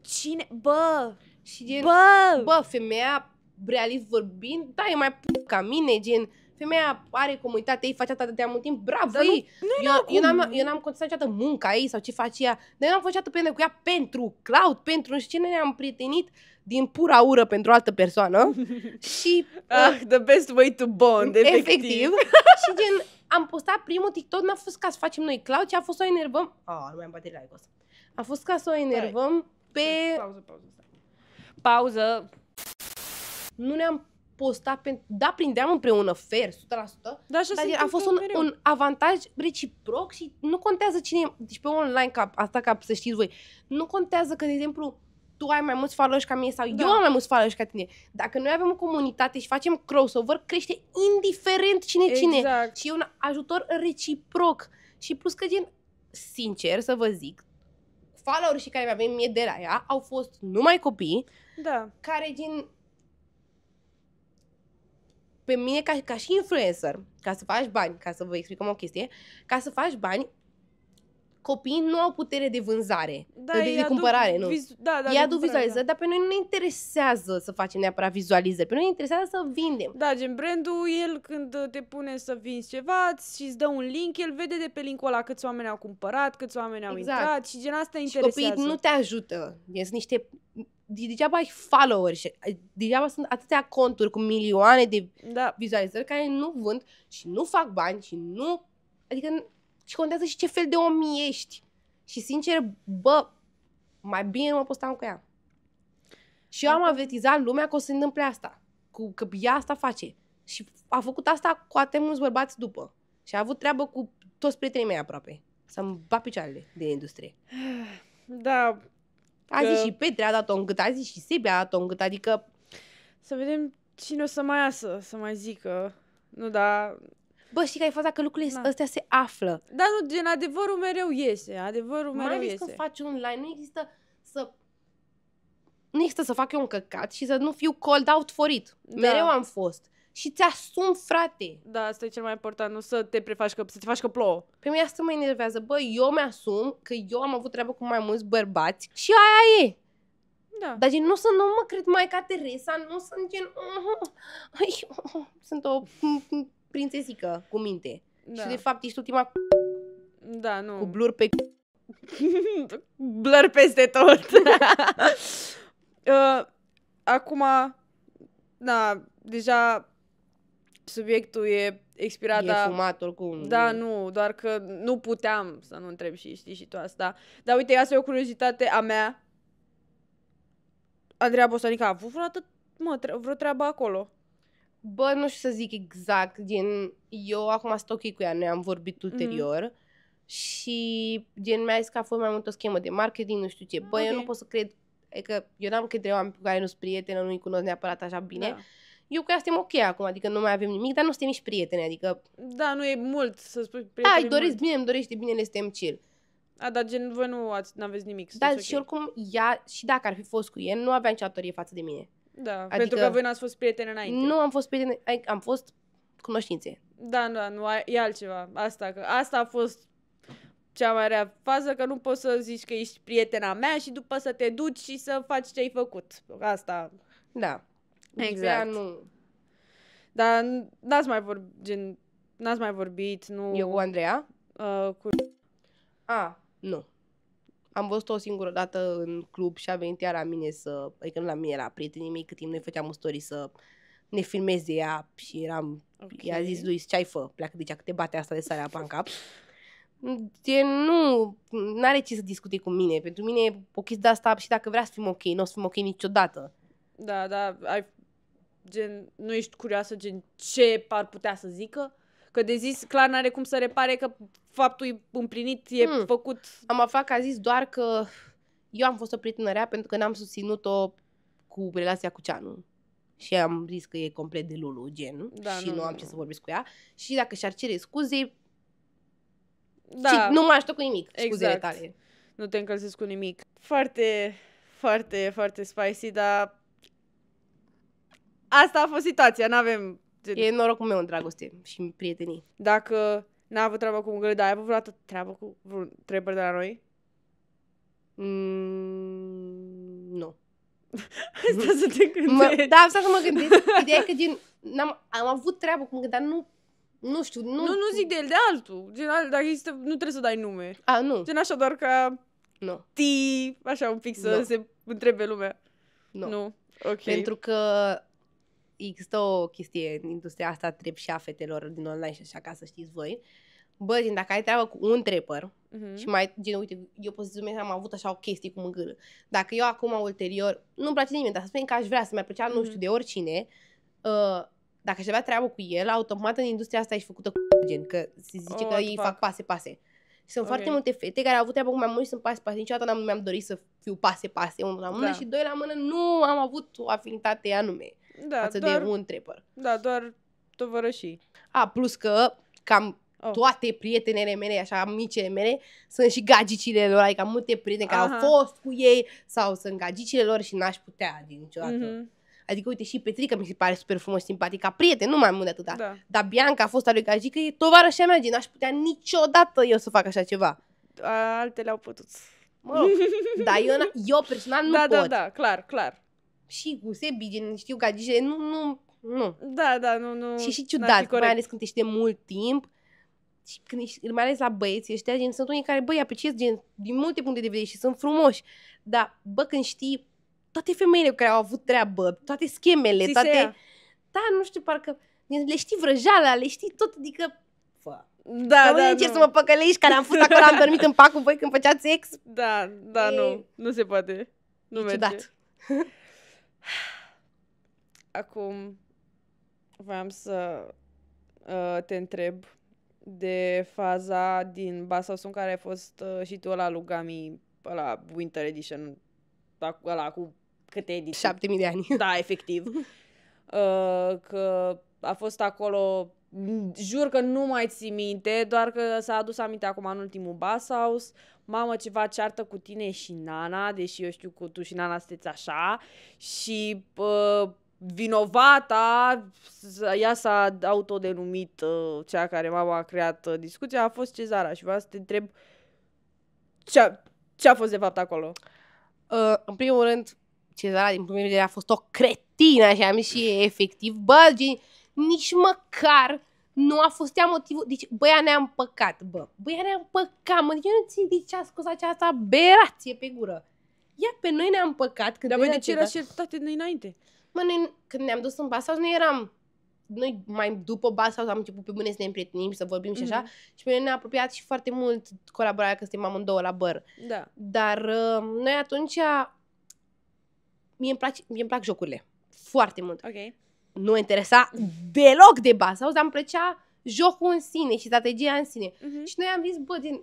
cine, bă, Și gen, bă, bă, femeia, realist vorbind, da, e mai p- ca mine, gen, femeia are comunitate, ei face atât de mult timp, bravo Dar nu- ei! nu-i eu, n-au eu, cum. n-am, eu n-am contestat niciodată munca ei sau ce face ea, dar eu n-am făcut niciodată pe cu ea pentru cloud, pentru nu știu ce, noi ne-am prietenit din pura ură pentru o altă persoană *laughs* și ah, the best way to bond, *laughs* efectiv. efectiv *laughs* și gen, am postat primul TikTok, n-a fost ca să facem noi cloud, ci a fost să o enervăm, ah, nu mai am baterie la ecos. A fost ca să o enervăm pe, Pauză, pauză. stai. Pauză. Nu ne-am postat pentru, da, prindeam împreună fair, 100%, Da, așa Dar se a fost întâmplă un, mereu. un avantaj reciproc și nu contează cine e, deci pe online, ca, asta ca să știți voi, nu contează că, de exemplu, tu ai mai mulți followers ca mine sau Da. eu am mai mulți followers ca tine. Dacă noi avem o comunitate și facem crossover, crește indiferent cine e cine. Exact. Și e un ajutor reciproc. Și plus că, gen, sincer să vă zic, followers și care mi-avem mie de la ea au fost numai copii Da. care, gen, pe mine ca, ca și influencer, ca să faci bani, ca să vă explicăm o chestie, ca să faci bani, copiii nu au putere de vânzare, Da, de, de, ei de aduc cumpărare, nu. Vizu- da, da, Ei de aduc cumpărare, vizualizări, dar pe noi nu ne interesează să facem neapărat vizualizări, pe noi ne interesează să vindem. Da. da, gen brandul, el când te pune să vinzi ceva și îți dă un link, el vede de pe linkul ăla câți oameni au cumpărat, câți oameni au Exact. intrat și gen asta Și interesează. copiii nu te ajută. Sunt niște... Degeaba ai followers, și- degeaba sunt atâtea conturi cu milioane de Da, vizualizări care nu vând și nu fac bani și nu... Adică și contează și ce fel de om ești. Și sincer, bă, mai bine nu mă postam cu ea. Și eu am avertizat lumea că o să se întâmple asta. Cu, că ea asta face. Și a făcut asta cu atât mulți bărbați după. Și a avut treabă cu toți prietenii mei aproape. Să-mi bat picioarele din industrie. *sighs* da, A Că- zis și Petre, a dat-o în gât, a zis și Sebi, a dat-o în gât, adică să vedem cine o să mai iasă, să mai zică. Nu, da, Bă, știi că ai faza că lucrurile Da. astea se află. da, nu, gen, adevărul mereu iese, adevărul Mai mereu ales iese. când faci online, nu există să... Nu există să fac eu un căcat și să nu fiu called out for it. Da. Mereu am fost. Și ți-asum, frate. Da, asta e cel mai important, nu să te prefaci că, să te faci că plouă. Pe mine asta mă enervează. Bă, eu mi-asum că eu am avut treabă cu mai mulți bărbați și aia e. Da. Dar gen, nu să nu mă cred mai ca Teresa, nu sunt gen... *laughs* Ai, *laughs* sunt o prințesică cu minte. da. Și de fapt ești ultima da, nu. cu blur pe *laughs* Blur peste tot. uh, acum, da, deja subiectul e expirat. E dar- fumat oricum. Da, nu, doar că nu puteam să nu întreb și știi și tu asta. Dar uite, asta e o curiozitate a mea. Andreea Bosanica a avut vreodată, mă, tre- vreo treabă acolo. Bă, nu știu să zic exact, gen, eu acum sunt ok cu ea, noi am vorbit ulterior și gen mi-a zis că a fost mai mult o schemă de marketing, nu știu ce. Bă, eu Ok. nu pot să cred, adică eu n-am încredere în oameni cu care nu sunt prietene, nu-i cunosc neapărat așa bine. Da. Eu cu ea suntem ok acum, adică nu mai avem nimic, dar nu suntem nici prietene, adică, da, nu e mult să spui da, prietenii îi doresc mult. bine, îmi dorește bine, suntem chill. A, dar gen, voi nu ați, n-aveți nimic. Dar sunteți și ok. oricum, ea, și dacă ar fi fost cu el, nu avea nicio datorie față de mine. Da, adică- pentru că voi n-ați fost prieteni înainte. Nu am fost prietene, adică am fost cunoștințe. Da, da, nu, a- e altceva. Asta, că asta a fost cea mai rea fază că nu poți să zici că ești prietena mea și după să te duci și să faci ce ai făcut. Asta. Da. Exact. Aia nu... Dar n-ați mai vorbit, gen, n-ați mai vorbit, nu... Eu cu Andreea? Uh, cu... A, nu. Am văzut-o o singură dată în club și a venit ea la mine să... Adică nu la mine, la prietenii mei, cât timp noi făceam story să ne filmeze ea și eram... Ok. I-a zis lui, ce ai fă? Pleacă de aici, că te bate asta de sarea apa în cap. De nu, n-are ce să discute cu mine. Pentru mine, o chestie de asta, și dacă vrea să fim ok, nu o să fim ok niciodată. Da, da, ai, gen, nu ești curioasă, gen, ce ar putea să zică? Că de zis, clar, n-are cum să repare că faptul e împlinit, e Hmm. făcut... Am aflat că a zis doar că eu am fost o prietenă rea pentru că n-am susținut-o cu relația cu Ceanu. Și am zis că e complet de lulu, gen, Da, și nu, nu, nu, am nu. ce să vorbesc cu ea. Și dacă și-ar cere scuze, Da, și nu mă ajută cu nimic, scuzele Exact. tale. nu te încălzesc cu nimic. Foarte, foarte, foarte spicy, dar... Asta a fost situația, n-avem... Gen, E norocul meu în dragoste și în prietenii. Dacă n-a avut treabă cu mângâle, dar ai avut vreodată treabă cu vreun întrebări de la noi? Mm, nu. *laughs* Asta să te Mă, gândești. da, asta să mă gândesc. Ideea e că gen, n-am, am avut treabă cu mă, dar nu, nu știu, nu... Nu, nu zic de el, de altul. Gen, al- dacă există, nu trebuie să dai nume. A, nu, Gen așa doar ca nu, ti, așa un pic să Nu. se întrebe lumea. nu. Nu. Ok. Pentru că există o chestie în industria asta trep și a fetelor din online și așa, ca să știți voi. Bă, gen, dacă ai treabă cu un trapper Mhm. și mai, gen, uite, eu pot să zic, am avut așa o chestie cu mângâlă. Dacă eu acum, ulterior, nu-mi place nimeni, dar să spunem că aș vrea să mi-ar plăcea, nu Mhm. știu, de oricine, uh, dacă aș avea treabă cu el, automat în industria asta ești făcută cu *laughs* gen, că se zice Oh, că what ei the fac fuck? pase-pase. Și sunt Ok. foarte multe fete care au avut treabă cu mai mulți și sunt pase-pase. Niciodată n-am, mi-am dorit să fiu pase-pase, unul la mână Da. și doi la mână. Nu am avut o afinitate anume Da, față doar, de un trapper. da, doar tovărășii. A, plus că cam Oh. toate prietenele mele, așa, amicele mele, sunt și gagicile lor, adică am multe prieteni care Aha. au fost cu ei sau sunt gagicile lor și n-aș putea din niciodată. Mhm. Adică, uite, și Petrica mi se pare super frumos și simpatic ca prieten, nu mai mult de atâta. Da. Dar Bianca a fost a lui Gagică, e tovarășa mea, gen, n-aș putea niciodată eu să fac așa ceva. A, Altele au putut. Mă rog, dar eu, n- eu personal nu da, pot. da, da, clar, clar. Și cu Sebi, gen, știu gagicile, nu, nu, nu. Da, da, nu, nu. Și și n-ar fi ciudat, mai corect. ales când ești de mult timp. Și când ești, mai ales la băieți ăștia, gen, sunt unii care, băi, apreciez gen, din multe puncte de vedere și sunt frumoși. Dar, bă, când știi toate femeile cu care au avut treabă, toate schemele, Ți se toate... ia. Da, nu știu, parcă gen, le știi vrăjeala, le știi tot, adică... Fă. Da, Da, da, încerc nu. să mă păcălești, care am fost acolo, am dormit în pat cu voi când făceați sex. Da, da, E- nu. Nu se poate. Nu E merge. ciudat. *laughs* Acum, voiam să uh, te întreb de faza din Basaus în care ai fost uh, și tu la Lugami, la Winter Edition, la, ăla cu câte ediții? Șapte mii de ani. Da, efectiv. *laughs* Uh, că a fost acolo, m, jur că nu mai ții minte, doar că s-a adus aminte acum în ultimul Basaus. Mamă, ceva ceartă cu tine și Nana, deși eu știu că tu și Nana sunteți așa. Și uh, vinovata, s- ea s-a autodenumit uh, cea care mama a creat uh, discuția, a fost Cezara. Și vreau să te întreb ce a, ce a fost de fapt acolo. Uh, în primul rând, Cezara, din punctul meu de vedere, a fost o cretină și am zis și e efectiv. Bă, gen, nici măcar nu a fost ea motivul. Deci, băia ne-a împăcat, bă. Băia ne-a împăcat, mă. Deci eu nu țin de ce a scos această aberație pe gură. Ea pe noi ne-a împăcat. Când Dar noi voi de ce ne-a era certate înainte? Mă, noi, când ne-am dus în Basaus, noi eram... Noi mai după Basaus am început pe bune să ne împrietenim și să vorbim și așa. Mhm. Și pe noi ne-a apropiat și foarte mult colaborarea că suntem amândouă la băr. Da. Dar uh, noi atunci... Mie îmi, place, mie îmi plac jocurile. Foarte mult. Ok. Nu mă interesa deloc de Basaus, dar îmi plăcea jocul în sine și strategia în sine. Mhm. Și noi am zis, bă, din,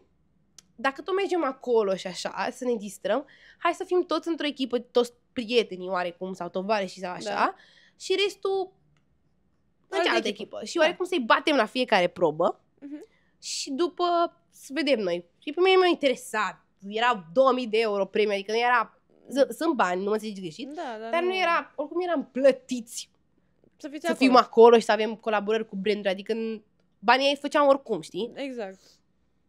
dacă tot mergem acolo și așa, să ne distrăm, hai să fim toți într-o echipă, toți prietenii oarecum, sau tovarăși sau așa, Da. și restul în Altă cealaltă echipă. echipă. Și Da. oarecum să-i batem la fiecare probă Mhm. și după să vedem noi. Și pe mine m-a interesat. Era 2000 de euro premiu, adică nu era... z- Sunt bani, nu mă înțelegi greșit. Da, da, Dar nu era, oricum eram plătiți Să fiți să acolo. fim acolo și să avem colaborări cu branduri, adică n- banii ei făceam oricum, știi? Exact.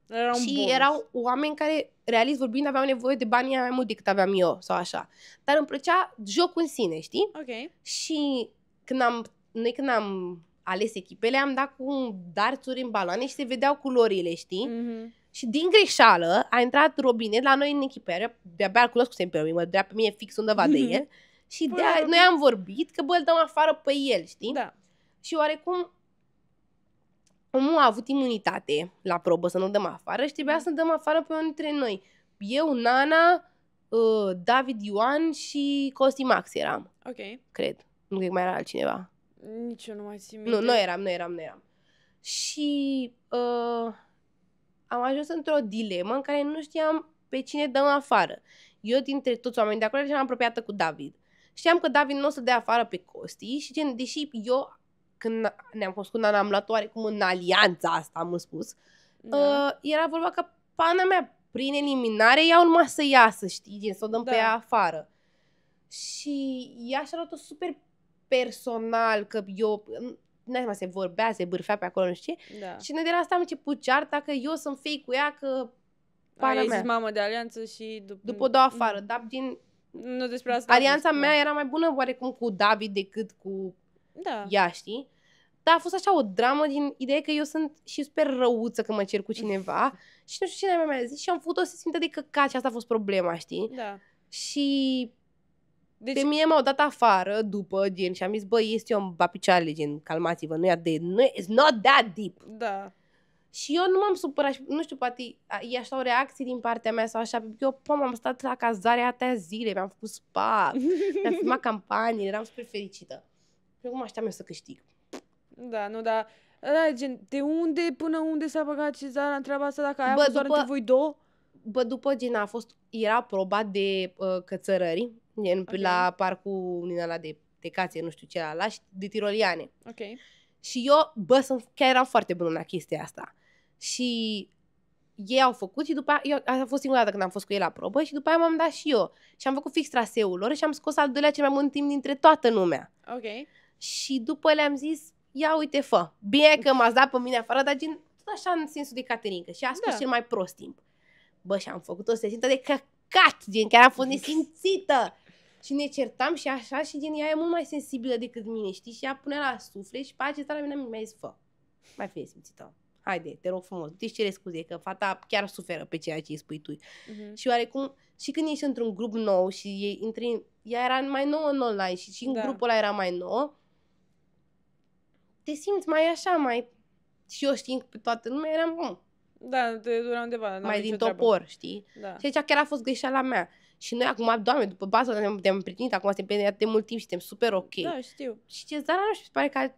Era un și bonus. erau oameni care, realist vorbind, aveau nevoie de banii aia mai mult decât aveam eu sau așa. Dar îmi plăcea jocul în sine, știi? Ok. Și când am, noi când am ales echipele, am dat cu darțuri în baloane și se vedeau culorile, știi? Mhm. Și din greșeală a intrat Robinet la noi în echipă, de-abia îl cunoscusem pe Robinet, mă drea pe mine fix undeva de el. Și Păi, de Robinet. noi am vorbit că bă, îl dăm afară pe el, știi? Da. Și oarecum omul a avut imunitate la probă să nu dăm afară și trebuia să dăm afară pe unul dintre noi. Eu, Nana, uh, David Ioan și Costi Max eram, Ok. cred. Nu cred că mai era altcineva. Nici eu nu mai țin minte. Nu, noi eram, noi eram, noi eram. Și uh, am ajuns într-o dilemă în care nu știam pe cine dăm afară. Eu, dintre toți oamenii de acolo, eram apropiată cu David. Știam că David nu o să dea afară pe Costi și gen, deși eu, când ne-am cunoscut, am luat oarecum în alianța asta, am spus, Da. uh, era vorba că pana mea, prin eliminare, ea urma să iasă, știi, gen, să o dăm Da. pe ea afară. Și ea și-a luat-o super personal, că eu, n-ai mai se vorbea, se bârfea pe acolo, nu știu ce. da. Și noi de la asta am început cearta că eu sunt fake cu ea, că pana Ai mea. zis mamă de alianță și după... după o dau afară. Dar din Nu despre asta. alianța am zis, mea era mai bună oarecum cu David decât cu Da. ea, știi? Dar a fost așa o dramă din ideea că eu sunt și super răuță că mă cer cu cineva *laughs* și nu știu cine mi-a zis și am făcut-o să se simtă de căcat și asta a fost problema, știi? Da. Și Deci, pe mine m-au dat afară după, gen, și am zis, băi, este eu ba picioarele, gen, calmați-vă, nu e de, nu e, it's not that deep. da. Și eu nu m-am supărat și, nu știu, poate a- e așa o reacție din partea mea sau așa, pentru că eu, pom, am stat la cazare atâtea zile, mi-am făcut spa, *laughs* mi-am filmat campanii, eram super fericită. Și acum așteam eu să câștig. Da, nu, da. Da, gen, de unde până unde s-a băgat Cezar? Întreaba asta dacă aia a Bă, fost doar după- între voi două? Bă, după gen a fost, era proba de uh, cățărări, gen, Ok. la parcul din ăla de tecație, nu știu ce ala, și de tiroliane. Ok. Și eu, bă, sunt, chiar eram foarte bună la chestia asta. Și ei au făcut și după aia, eu, a fost singura dată când am fost cu ei la probă și după aia m-am dat și eu. Și am făcut fix traseul lor și am scos al doilea cel mai bun timp dintre toată lumea. Ok. Și după le-am zis, ia uite, fă. Bine că m-ați dat pe mine afară, dar gen, tot așa în sensul de caterincă. Și a scos Da. cel mai prost timp. Bă, și am făcut-o să se simtă de căcat, gen, chiar am fost *laughs* nesimțită. Și ne certam și așa și gen, ea e mult mai sensibilă decât mine, știi? Și ea punea la suflet și pe aceea la mine mi-a zis, fă, mai fi simțită. Haide, te rog frumos, deci cere scuze că fata chiar suferă pe ceea ce îi spui tu. Mhm. Și oarecum, și când ești într-un grup nou și ei intri, în- ea era mai nouă în online și, și în Da. grupul ăla era mai nou, te simți mai așa, mai... Și eu știind pe toată lumea, eram mm, Da, te dura undeva. n-am mai nicio din treabă. topor, știi? Da. Și aici chiar a fost greșeala mea. Și noi acum, doamne, după bază ne-am, ne-am împrietenit, acum suntem prieteni de mult timp și suntem super ok. Da, știu. Și Cezara, nu știu, se pare că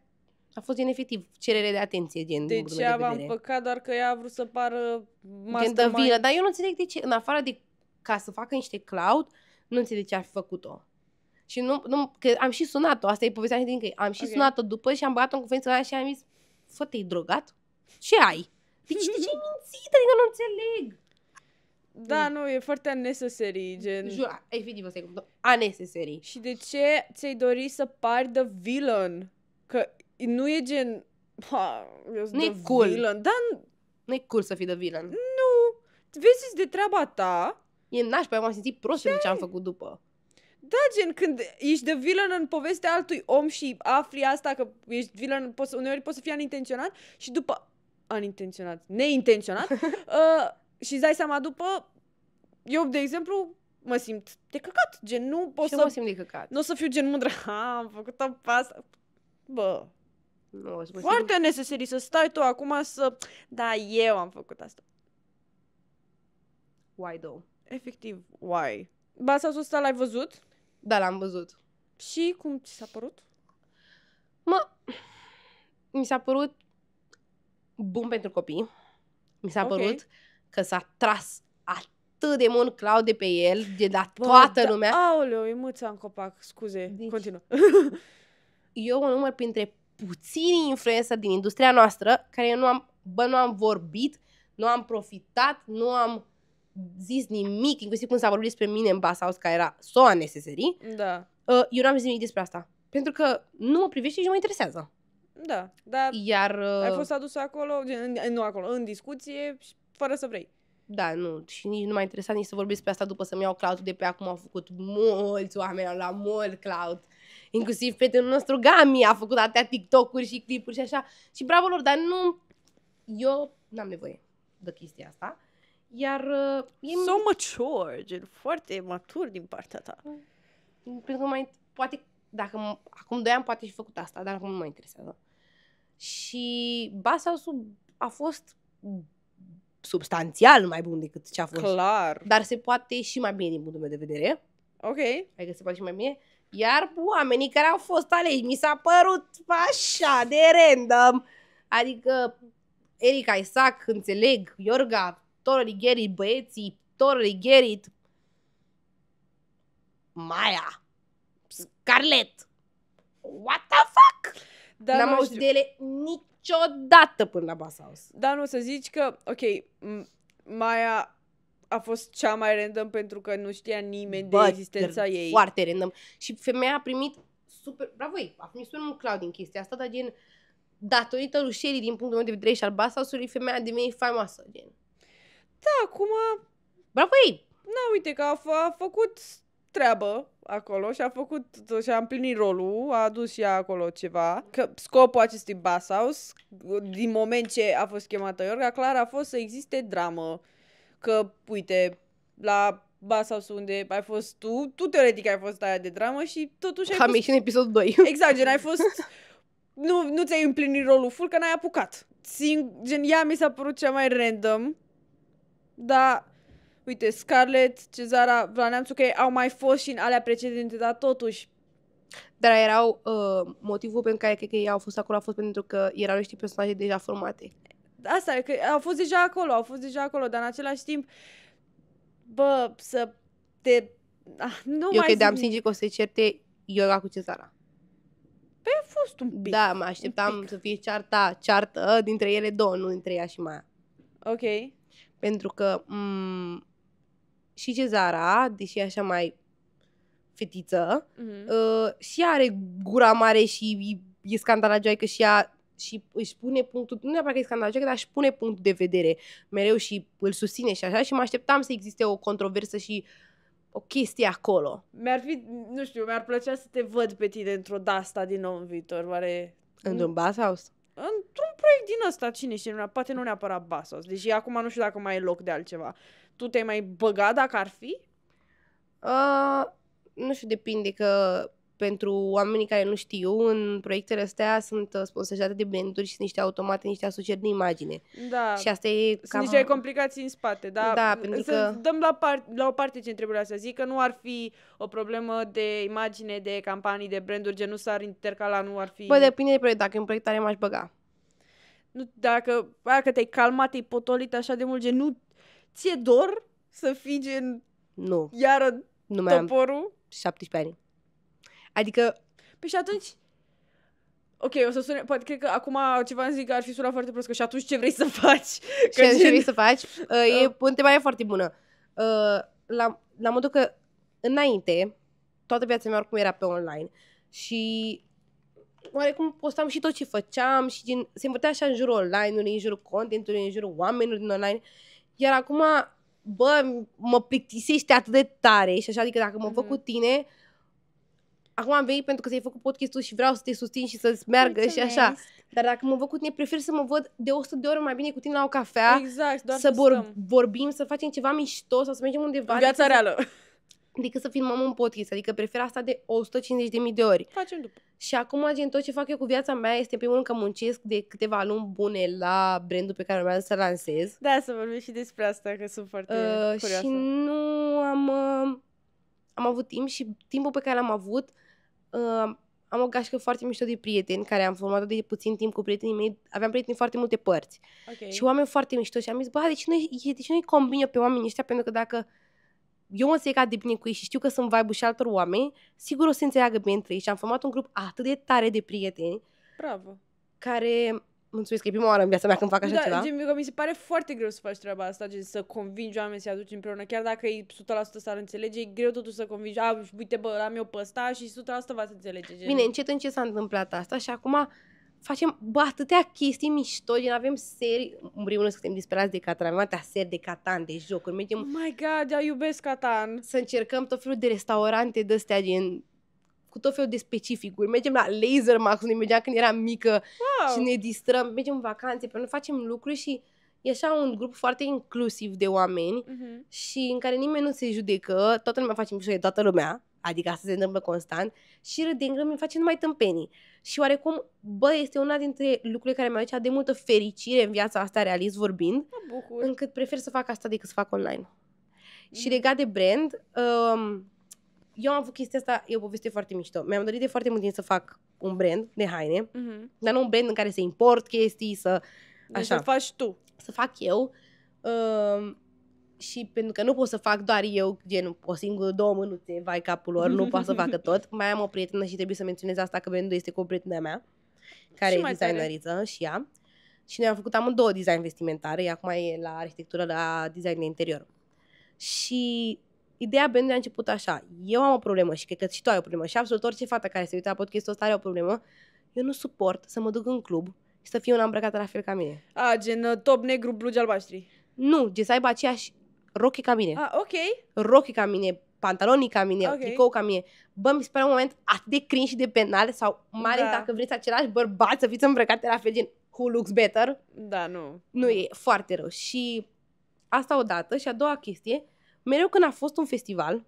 a, a fost gen efectiv cerere de atenție, gen, din Deci punctul meu ea de v-a vedere. împăcat doar că ea a vrut să pară Gen de mastermind. vilă, dar eu nu înțeleg de ce, în afară de ca să facă niște cloud, nu înțeleg de ce ar fi făcut-o. Și nu, nu, că am și sunat-o, asta e povestea din că am și Ok. sunat-o după și am băgat-o în conferință la ea și am zis, fă, te-ai drogat? Ce ai? Deci de ce ai *laughs* mințit? Adică nu înțeleg. Da, nu, e foarte unnecessary, gen... Jur, efectiv, ăsta e cuvântul. Unnecessary. Și de ce ți-ai dori să pari de villain? Că nu e gen... Ha, eu sunt Nu e the cool. Villain. Da, nu, Nu e cool să fii de villain. nu. Vezi de treaba ta. E nașpa, eu m-am simțit prost pentru ce am făcut după. Da, gen, când ești de villain în povestea altui om și afli asta că ești villain, poți, uneori poți să fii unintenționat și după... Unintenționat, neintenționat. *laughs* uh, și îți dai seama după... Eu, de exemplu, mă simt de căcat. Gen, nu pot și eu să... mă simt de căcat. Nu o să fiu gen mândră. Ha, am făcut-o pe asta. Bă, Nu, o să mă simt- foarte necesari să stai tu acum să... Da, eu am făcut asta. Why though? Efectiv, why? Basa ăsta l-ai văzut? Da, l-am văzut. Și cum ți s-a părut? Mă, mi s-a părut bun pentru copii. Mi s-a Ok. părut că s-a tras atât de mult cloud de pe el, de la Bă, toată da, lumea. Aoleu, e mâța în copac, scuze, Deci- continuă. *laughs* *laughs* Eu mă număr printre puțini influencer din industria noastră care eu nu am, bă, nu am vorbit, nu am profitat, nu am zis nimic, inclusiv când s-a vorbit despre mine în Basaus, care era so unnecessary, da, uh, eu nu am zis nimic despre asta. Pentru că nu mă privește și nu mă interesează. da, dar Iar... Uh, ai fost adus acolo, gen, în, nu acolo, în discuție, și fără să vrei. Da, nu, și nici nu m-a interesat nici să vorbesc despre asta după să-mi iau cloud de pe acum au făcut mulți oameni, au luat mult cloud. Inclusiv prietenul nostru Gami a făcut atâtea TikTok-uri și clipuri și așa. Și bravo lor, dar nu, eu n-am nevoie de chestia asta. Iar uh, e So mature, gen foarte matur din partea ta. pentru că mai, poate, dacă m- acum 2 ani poate și făcut asta, dar acum nu mă interesează. Și Basausul a fost substanțial mai bun decât ce a fost. Clar. Dar se poate și mai bine din punctul meu de vedere. Ok. Adică se poate și mai bine. Iar oamenii care au fost aleși, mi s-a părut așa de random. Adică Erika Isaac, înțeleg, Iorga, totally get it, băieții, totally get it. Maia, Scarlett, what the fuck? Dar N-am nu auzit știu. de ele niciodată până la Basaus. Dar nu să zici că, ok, m- Maia a fost cea mai random pentru că nu știa nimeni de existența ei. Foarte random. Și femeia a primit super... Bravo ei, a primit super mult cloud din chestia asta, dar gen datorită rușerii din punctul meu de vedere și al Basausului, femeia a devenit faimoasă, gen. Da, acum, Bravo ei! na, uite că a, f- a făcut treabă acolo și a făcut și a împlinit rolul, a adus și ea acolo ceva. Că scopul acestui Basaus, din moment ce a fost chemată Iorga, clar a fost să existe dramă. Că, uite, la Basaus unde ai fost tu, tu teoretic ai fost aia de dramă și totuși ai Am fost... ieșit în episodul 2. *laughs* Exact, gen, ai fost... *laughs* Nu, nu ți-ai împlinit rolul full, că n-ai apucat. Sing, gen, ea mi s-a părut cea mai random, dar, uite, Scarlett, Cezara, Vlaneamțu, că au mai fost și în alea precedente, dar totuși, Dar erau, uh, motivul pentru care cred că ei au fost acolo a fost pentru că erau niște personaje deja formate. Asta e, că au fost deja acolo, au fost deja acolo, dar în același timp, bă, să te... Ah, nu Eu mai credeam zic sincer că o să se certe Iora cu Cezara. a fost un pic. Da, mă așteptam pic. să fie cearta, ceartă dintre ele două, nu dintre ea și Maia. Ok. Pentru că m- și Cezara, deși e așa mai fetiță, Mhm. uh, și ea are gura mare și e scandalagioaică și ea și își pune punctul, nu neapărat că e scandalagioaică, dar își pune punctul de vedere mereu și îl susține și așa și mă așteptam să existe o controversă și o chestie acolo. Mi-ar fi, nu știu, mi-ar plăcea să te văd pe tine într-o de-asta din nou în viitor, oare... Într-un Basshouse. Într-un proiect din ăsta, cine știe, nu- poate nu neapărat Basos, deși acum nu știu dacă mai e loc de altceva. Tu te-ai mai băgat dacă ar fi? Uh, nu știu, depinde că pentru oamenii care nu știu, în proiectele astea sunt uh, sponsorizate de branduri și sunt niște automate, niște asocieri de imagine. Da. Și asta e Sunt cam... niște complicații în spate, dar Da, pentru să că- dăm la, par- la o parte ce trebuie să zic, că nu ar fi o problemă de imagine, de campanii, de branduri, gen nu s-ar intercala, nu ar fi... Bă, depinde de proiect. Dacă e un proiect tare, m-aș băga. Nu, dacă, dacă te-ai calmat, te-ai potolit așa de mult, gen nu ți-e dor să fii gen Nu, iară nu mai am toporul? 17 ani. Adică, Păi și atunci... Ok, o să sune... Poate cred că acum ceva îmi zic că ar fi sunat foarte prost, că și atunci ce vrei să *laughs* faci? ce, ce gen- vrei să faci? *laughs* Uh, e, o întrebare foarte bună. Uh, la, la modul că, înainte, toată viața mea oricum era pe online și oarecum postam și tot ce făceam și din, se învârtea așa în jurul online-ului, în jurul contentului, în jurul oamenilor din online. Iar acum, bă, mă plictisește atât de tare și așa, adică dacă mă văd Mhm. cu tine, acum am venit pentru că ți-ai făcut podcastul și vreau să te susțin și să-ți meargă și așa. Dar dacă mă văd cu tine, prefer să mă văd de 100 de ori mai bine cu tine la o cafea, Exact, doar să să, vor, stăm. vorbim, să facem ceva mișto sau să mergem undeva. În viața decât să- reală. Decât să filmăm un podcast. Adică prefer asta de 150.000 de ori. Facem după. Și acum, gen, tot ce fac eu cu viața mea este, în primul rând, că muncesc de câteva luni bune la brandul pe care urmează să lansez. Da, să vorbim și despre asta, că sunt foarte Uh, curioasă. și nu am, uh, am avut timp și timpul pe care l-am avut uh, am o gașcă foarte mișto de prieteni care am format de puțin timp cu prietenii mei. Aveam prieteni foarte multe părți. Ok. Și oameni foarte mișto și am zis, bă, de ce nu, de ce nu-i combin eu pe oamenii ăștia? Pentru că dacă eu mă înțeleg de bine cu ei și știu că sunt vibe și altor oameni, sigur o să înțeleagă bine între ei. Și am format un grup atât de tare de prieteni Bravo. care, mulțumesc că e prima oară în viața mea când fac așa da, ceva. Gen, că mi se pare foarte greu să faci treaba asta, gen să convingi oameni să-i aduci împreună. Chiar dacă e 100% s-ar înțelege, e greu totuși să convingi. A, uite, bă, am eu pe ăsta și 100% va să înțelege. Gen. Bine, încet încet s-a întâmplat asta și acum facem, bă, atâtea chestii mișto, gen avem serii, în primul rând suntem disperați de Catan, avem atâtea seri de Catan, de jocuri, mergem Oh my god, eu iubesc Catan. să încercăm tot felul de restaurante de astea, gen cu tot felul de specificuri. Mergem la Laser Max, unde mergeam când eram mică Wow. și ne distrăm, mergem în vacanțe, pe noi facem lucruri și e așa un grup foarte inclusiv de oameni Mhm. și în care nimeni nu se judecă, toată lumea face mișto de toată lumea, adică asta se întâmplă constant, și râdem, glumim, facem numai tâmpenii. Și oarecum, bă, este una dintre lucrurile care mi aduce de multă fericire în viața asta, realist vorbind, Mă bucur. încât prefer să fac asta decât să fac online. Și Mhm. legat de brand, um, eu am avut chestia asta, e o poveste foarte mișto. Mi-am dorit de foarte mult timp să fac un brand de haine, Mhm. dar nu un brand în care să import chestii, să, Deci Așa. să faci tu. să fac eu. Um, și pentru că nu pot să fac doar eu, gen o singură, două mânuțe, vai capul lor, nu pot să facă *laughs* tot. Mai am o prietenă și trebuie să menționez asta că brandul este cu o prietenă mea, care Și e mai tare. designeriță și ea. Și noi am făcut amândouă design vestimentare, ea acum e la arhitectură, la design de interior. Și ideea brandului a început așa. Eu am o problemă și cred că și tu ai o problemă și absolut orice fată care se uită la podcastul ăsta are o problemă. Eu nu suport să mă duc în club și să fie una îmbrăcată la fel ca mine. A, gen uh, top negru, blugi albaștri. Nu, gen să aibă aceeași rochi ca mine. A, ok. Rochi ca mine, pantalonii ca mine, Ok. okay. tricou ca mine. Bă, mi se pare un moment atât de cringe și de penal sau mai ales Da. dacă vreți același bărbat să fiți îmbrăcate la fel, gen who looks better. Da, nu. Nu, e foarte rău. Și asta odată. Și a doua chestie, mereu când a fost un festival,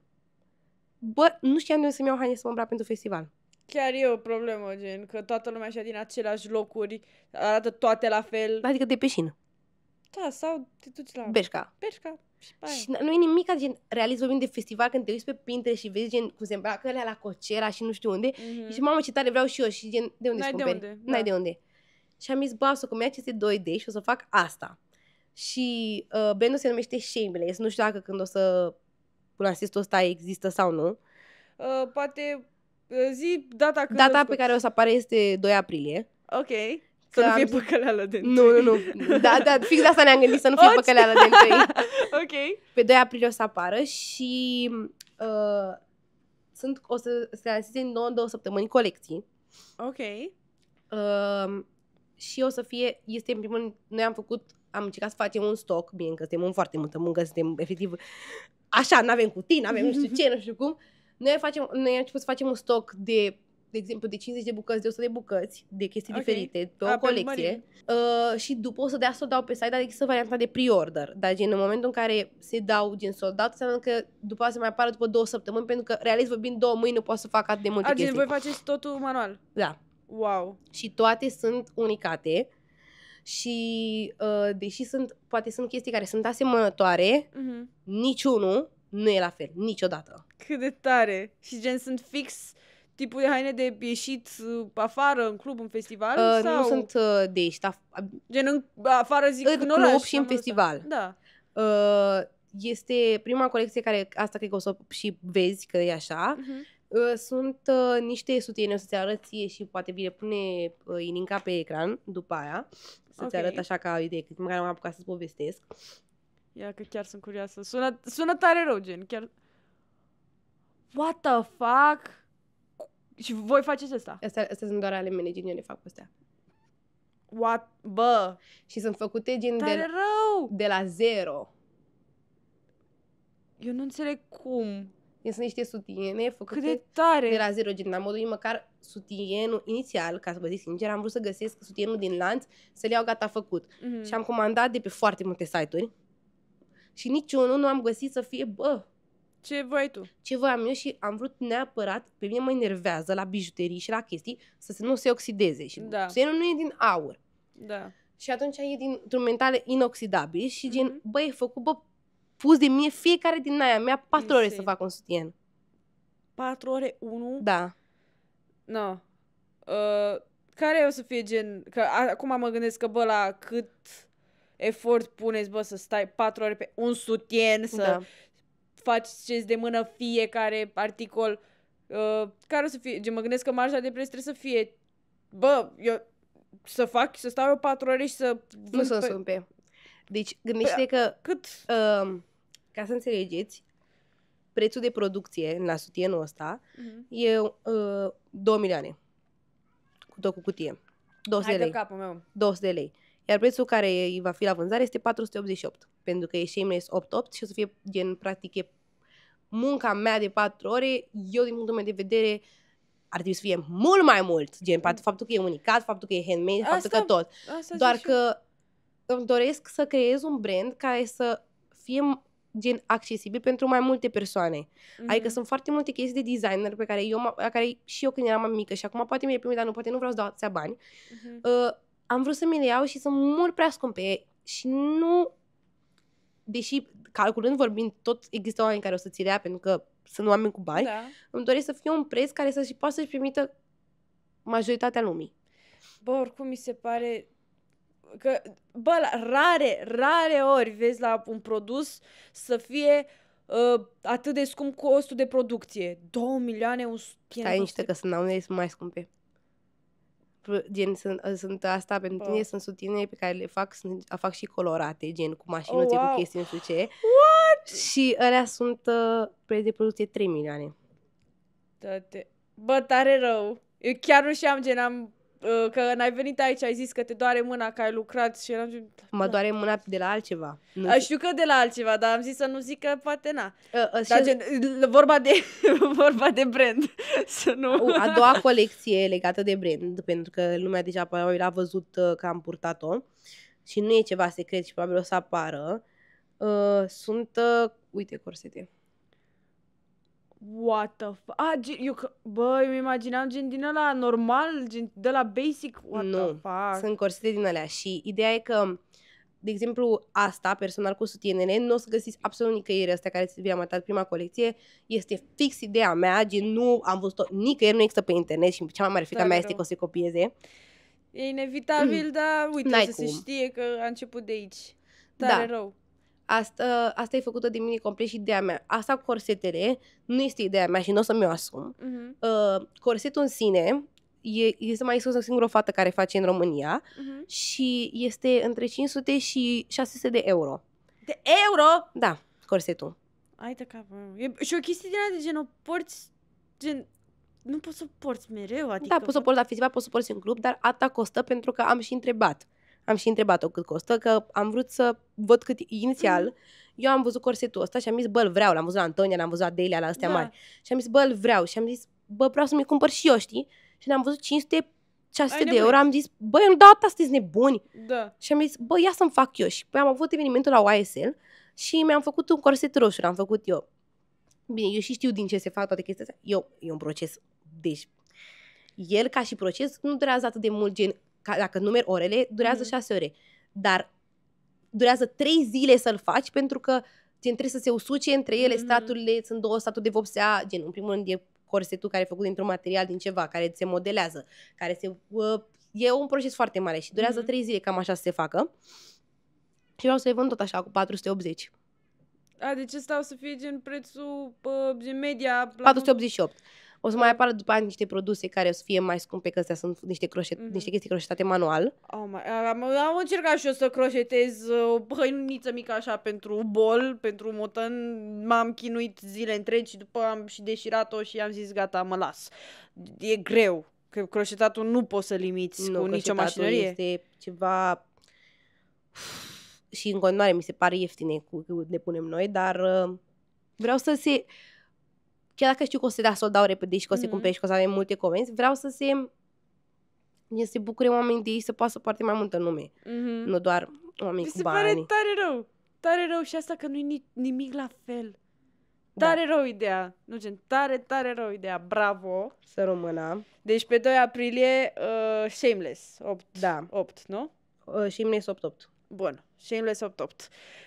bă, nu știam de unde să-mi iau haine să mă îmbrac pentru festival. Chiar e o problemă, gen, că toată lumea așa din aceleași locuri, arată toate la fel. Adică de peșină, Da, sau te duci la Berșca. Berșca și pe aia. Și nu e nimic, gen, realist vorbind de festival, când te uiți pe Pinterest și vezi gen cum se îmbracă alea la Coachella și nu știu unde, Mhm. Și mamă, ce tare vreau și eu și gen, de unde N-ai să de cumperi? unde, N-ai da. de unde. Și am zis, bă, o să cum aceste 2D și o să fac asta. Și uh, brandul se numește Shameless. Nu știu dacă când o să lansez tot ăsta există sau nu. Uh, poate uh, zi data când Data îl pe care o să apare este 2 aprilie. Ok. Să Că nu fie am zis- păcăleală de Nu, nu, nu. Da, da, fix de asta ne-am gândit să nu fie Oți? păcăleală de întâi. *laughs* ok. Pe 2 aprilie o să apară și uh, sunt, o să se lanseze în două, două săptămâni colecții. Ok. Uh, și o să fie, este în primul rând, noi am făcut, am încercat să facem un stoc, bine că suntem în foarte multă muncă, suntem efectiv așa, nu avem cutii, nu avem nu știu ce, nu știu cum. Noi, facem, noi am început să facem un stoc de, de exemplu, de 50 de bucăți, de 100 de bucăți, de chestii Ok. diferite, pe o A, pe colecție. Uh, și după o să dea să o dau pe site, dar există varianta de pre-order. Dar gen în momentul în care se dau gen sold out, înseamnă că după asta se mai apară după două săptămâni, pentru că realist vorbind două mâini nu pot să fac atât de multe A, gen, chestii. voi faceți totul manual. Da Wow. și toate sunt unicate și uh, deși sunt, poate sunt chestii care sunt asemănătoare, Mhm. niciunul nu e la fel, niciodată. Cât de tare. Și gen, sunt fix tipul de haine de ieșit uh, afară, în club, în festival? Uh, sau... Nu sunt uh, de aici, dar, Gen, în, afară zic În în, club oraș, și în am văzut festival. asta. Da. uh, este prima colecție care, asta cred că o să și vezi că e așa, Mhm. uh, sunt uh, niște sutiene, o să-ți arăt ție și poate bine pune uh, Ininca pe ecran după aia, să-ți Ok. arăt așa ca o idee, că măcar am apucat să-ți povestesc. Ia că chiar sunt curioasă. Sună, sună tare rău, gen. Chiar... What the fuck? Și voi faceți asta? Astea, astea sunt doar ale mele, gen eu le fac pe astea. What? Bă, Și sunt făcute gen tare de, rău! de la zero. Eu nu înțeleg cum. Deci sunt niște sutiene făcute Cât de tare! de la zero, gen la modul măcar sutienul inițial, ca să vă zic sincer, am vrut să găsesc sutienul din lanț, să-l iau gata făcut. Mhm. Și am comandat de pe foarte multe site-uri și niciunul nu am găsit să fie, bă, Ce voi tu? ce voiam eu și am vrut neapărat, pe mine mă enervează la bijuterii și la chestii, să se nu se oxideze. Și Da. sutienul nu e din aur. Da. Și atunci e din instrumentale inoxidabil și gen, Mhm. bă, e făcut, bă, pus de mine fiecare din aia. Mi-a patru ore să Insane. fac un sutien. 4 ore 1? Da. No. Uh, care o să fie gen... Că a- acum mă gândesc că, bă, la cât efort puneți, bă, să stai 4 ore pe un sutien, să da. faceți de mână fiecare articol. Uh, care o să fie? Gen, mă gândesc că marja de preț trebuie să fie... Bă, eu să fac, să stau eu 4 ore și să... Nu vând sunt pe- scumpe. Deci, gândește că, Cât? uh, ca să înțelegeți, prețul de producție la sutienul ăsta Mhm. e uh, 2 milioane. Cu tot cu cutie. 200 Hai de de lei. capul meu. 200 de lei. Iar prețul care îi va fi la vânzare este 488. Pentru că e Shameless 8-8 și o să fie gen, practic, e munca mea de 4 ore. Eu, din punctul meu de vedere, ar trebui să fie mult mai mult. Gen, pat- faptul că e unicat, faptul că e handmade, faptul Asta- că tot. Asta Doar zic și eu. că îmi doresc să creez un brand care să fie gen accesibil pentru mai multe persoane. Mhm. Adică sunt foarte multe chestii de designer pe care eu, m- la care și eu când eram mai mică și acum poate mi-e primit, dar nu, poate nu vreau să dau atâția bani. Mhm. Uh, am vrut să mi le iau și sunt mult prea scumpe și nu... Deși, calculând vorbind, tot există oameni care o să ți le ia pentru că sunt oameni cu bani, Da. îmi doresc să fie un preț care să-și poată să-și permită majoritatea lumii. Bă, oricum mi se pare că, bă, la rare, rare ori vezi la un produs să fie uh, atât de scump costul de producție. 2 milioane, un sutien. Stai niște că sunt unele sunt mai scumpe. Pro- Gen, sunt, sunt asta pentru Bă. tine, sunt sutine pe care le fac, sunt, fac și colorate, gen cu mașinuțe, Oh, wow. cu chestii, nu știu ce. What? Și alea sunt uh, preț de producție 3 milioane. Toate. Bă, tare rău. Eu chiar nu știam, gen, am, uh, că n-ai venit aici, ai zis că te doare mâna, că ai lucrat și eram gen... Mă doare mâna de la altceva. Nu A, știu că de la altceva, dar am zis să nu zic că poate na. Uh, uh, Dar și gen, vorba de, *laughs* vorba de brand. *laughs* Să nu... a doua colecție legată de brand, pentru că lumea deja probabil a văzut uh, că am purtat-o și nu e ceva secret și probabil o să apară, uh, sunt, uh, uite, corsete. What the fuck? Ah, gen, eu, că- bă, eu îmi imaginam gen din ăla normal, gen de la basic. What the Nu, fuck? Sunt corsete din alea și ideea e că, de exemplu, asta, personal cu sutienele, nu o să găsiți absolut nicăieri astea care ți vi-am arătat prima colecție. Este fix ideea mea, gen nu am văzut-o nicăieri, nu există pe internet și cea mai mare frica Tare mea este rău. că o să copieze. E inevitabil, dar uite, N-ai să se cum. știe că a început de aici. Tare Da. rău. Asta, asta e făcută de mine complet și ideea mea. Asta cu corsetele nu este ideea mea și nu o să mi-o asum. Mhm, Uh, corsetul în sine e, este mai sus o singură fată care face în România mhm. și este între 500 și 600 de euro. De euro? Da, corsetul. Ai de capul meu. E, și o chestie din aia de gen, o porți, gen, nu poți să o porți mereu, adică... Da, poți să o porți la festival, poți să o porți în club, dar atâta costă pentru că am și întrebat. Am și întrebat-o cât costă, că am vrut să văd cât inițial. Mhm. Eu am văzut corsetul ăsta și am zis, bă, îl vreau. L-am văzut la Antonia, l-am văzut la Delia, la astea Da. mari. Și am zis, bă, îl vreau. Și am zis, bă, vreau să mi cumpăr și eu, știi? Și ne-am văzut 500 600 Ai de nebunit. euro, am zis, bă, eu nu dau atâta, sunteți nebuni. Da. Și am zis, bă, ia să-mi fac eu. Și păi am avut evenimentul la YSL și mi-am făcut un corset roșu, l-am făcut eu. Bine, eu și știu din ce se fac toate chestiile astea. Eu, e un proces. Deci, el ca și proces nu durează atât de mult, gen, ca, dacă numeri orele, durează Mhm. 6 ore. Dar durează 3 zile să-l faci pentru că gen, trebuie să se usuce între ele Mhm. straturile, sunt două staturi de vopsea, gen, în primul rând e corsetul care e făcut dintr-un material din ceva, care se modelează, care se... Uh, e un proces foarte mare și durează Mhm. 3 zile cam așa să se facă. Și vreau să le vând tot așa, cu 480. A, deci ăsta o să fie gen prețul, pă, gen media... La 488. O să mai apară după ani niște produse care o să fie mai scumpe, că astea sunt niște, croșet, Mhm. niște chestii croșetate manual. Oh my, am, am încercat și eu să croșetez uh, o hăinuță mică așa pentru bol, pentru motan. M-am chinuit zile întregi și după am și deșirat-o și am zis gata, mă las. E greu. Că croșetatul nu poți să limiți Nu, cu nicio croșetatul mașinărie. Este ceva... Și în continuare mi se pare ieftine cu cât le punem noi, dar uh, vreau să se... Chiar dacă știu că o să se dea soldau repede și că o să se Mhm. cumpere și că o să avem multe comenzi, vreau să se... să se bucure oamenii de ei să poată să poarte mai multă lume. Mhm. Nu doar oamenii Mi cu se pare bani. tare rău. Tare rău și asta că nu-i ni- nimic la fel. Da. Tare rău ideea. Nu gen, tare, tare rău ideea. Bravo. Să rămână. Deci pe 2 aprilie, uh, Shameless. 8, Da. 8, nu? Uh, și mine 8 Bun, Shameless 8-8.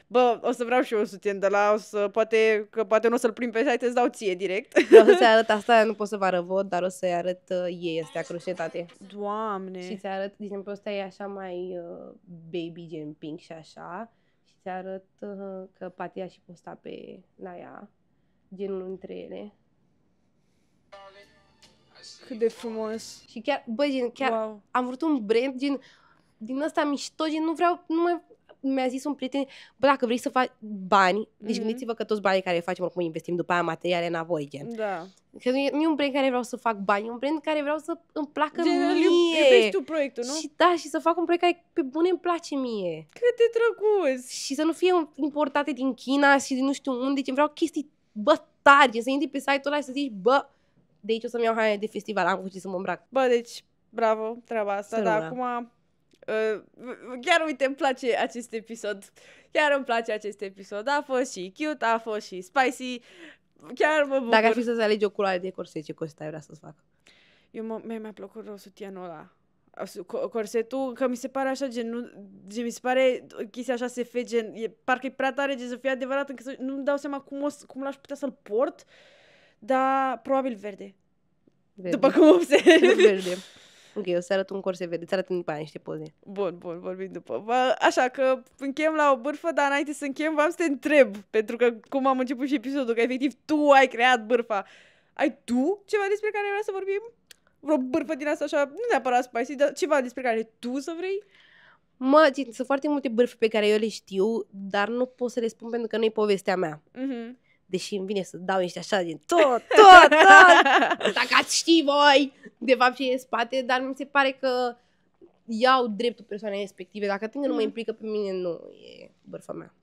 Bă, o să vreau și eu un sutien de la, o să, poate, că poate nu o să-l prind pe site, îți dau ție direct. Vreau să-ți arăt asta, nu pot să vă arăt vot, dar o să-i arăt uh, ei astea croșetate. Doamne! Și ți arăt, de exemplu, ăsta e așa mai uh, baby, gen pink și așa. Și ți arăt uh, că Pati a și postat pe la ea, genul între ele. Cât de frumos! Și chiar, bă, gen, chiar Wow! am vrut un brand, gen, din ăsta mișto, gen, nu vreau, nu mai, mi-a zis un prieten, bă, dacă vrei să faci bani, deci Mhm. gândiți-vă că toți banii care facem, oricum investim după aia materiale înapoi, gen. Da. Că nu e, nu e un brand care vreau să fac bani, e un brand care vreau să îmi placă Gen, îl mie. iubești tu proiectul, nu? Și da, și să fac un proiect care pe bune îmi place mie. Cât de drăguț! Și să nu fie importate din China și din nu știu unde, gen vreau chestii, bă, tari, gen să intri pe site-ul ăla și să zici, bă, de aici o să-mi iau haine de festival, am cu ce să mă îmbrac. Bă, deci, bravo, treaba asta, Să dar rămână. acum... Uh, chiar uite, îmi place acest episod. Chiar îmi place acest episod. A fost și cute, a fost și spicy. Chiar mă bucur. Dacă ar fi să-ți alegi o culoare de corset, ce corset ai vrea să-ți fac? Eu mă, mi-a mai plăcut rău sutianul ăla. Su- co- Corsetul, că mi se pare așa gen, nu, gen mi se pare chestia așa SF, gen, e, parcă e prea tare gen să fie adevărat, încât să, nu-mi dau seama cum, o, s- cum l-aș putea să-l port, dar probabil verde. Verde. După cum observ. Verde. Ok, o să arăt un corset verde, ți arăt după aia niște poze. Bun, bun, vorbim după. Bă, așa că încheiem la o bârfă, dar înainte să încheiem, v-am să te întreb, pentru că cum am început și episodul, că efectiv tu ai creat bârfa. Ai tu ceva despre care vrea să vorbim? Vreo bârfă din asta așa, nu neapărat spicy, dar ceva despre care tu să vrei? Mă, gen, sunt foarte multe bârfe pe care eu le știu, dar nu pot să le spun pentru că nu e povestea mea. Mhm. Deși îmi vine să dau niște așa din tot, tot, tot. *laughs* Dacă ați ști voi de fapt ce e în spate, dar mi se pare că iau dreptul persoanei respective. Dacă ating nu mă Mm. implică pe mine, nu e bârfa mea.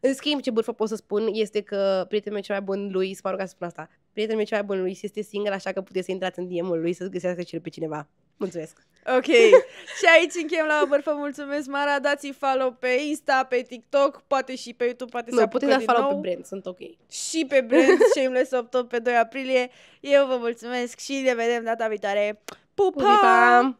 În schimb, ce bârfă pot să spun este că prietenul meu cel mai bun, Luis, m-a rugat să spun asta, prietenul meu cel mai bun, Luis, este singur, așa că puteți să intrați în DM-ul lui să-ți găsească cel pe cineva. Mulțumesc! Ok. și aici încheiem la o bârfă. Mulțumesc, Mara. Dați-i follow pe Insta, pe TikTok, poate și pe YouTube, poate să Nu, apucă puteți da din follow nou. pe brand, sunt ok. și pe Brand *laughs* Shameless 8 pe 2 aprilie. Eu vă mulțumesc și ne vedem data viitoare. Pupa! Pupa!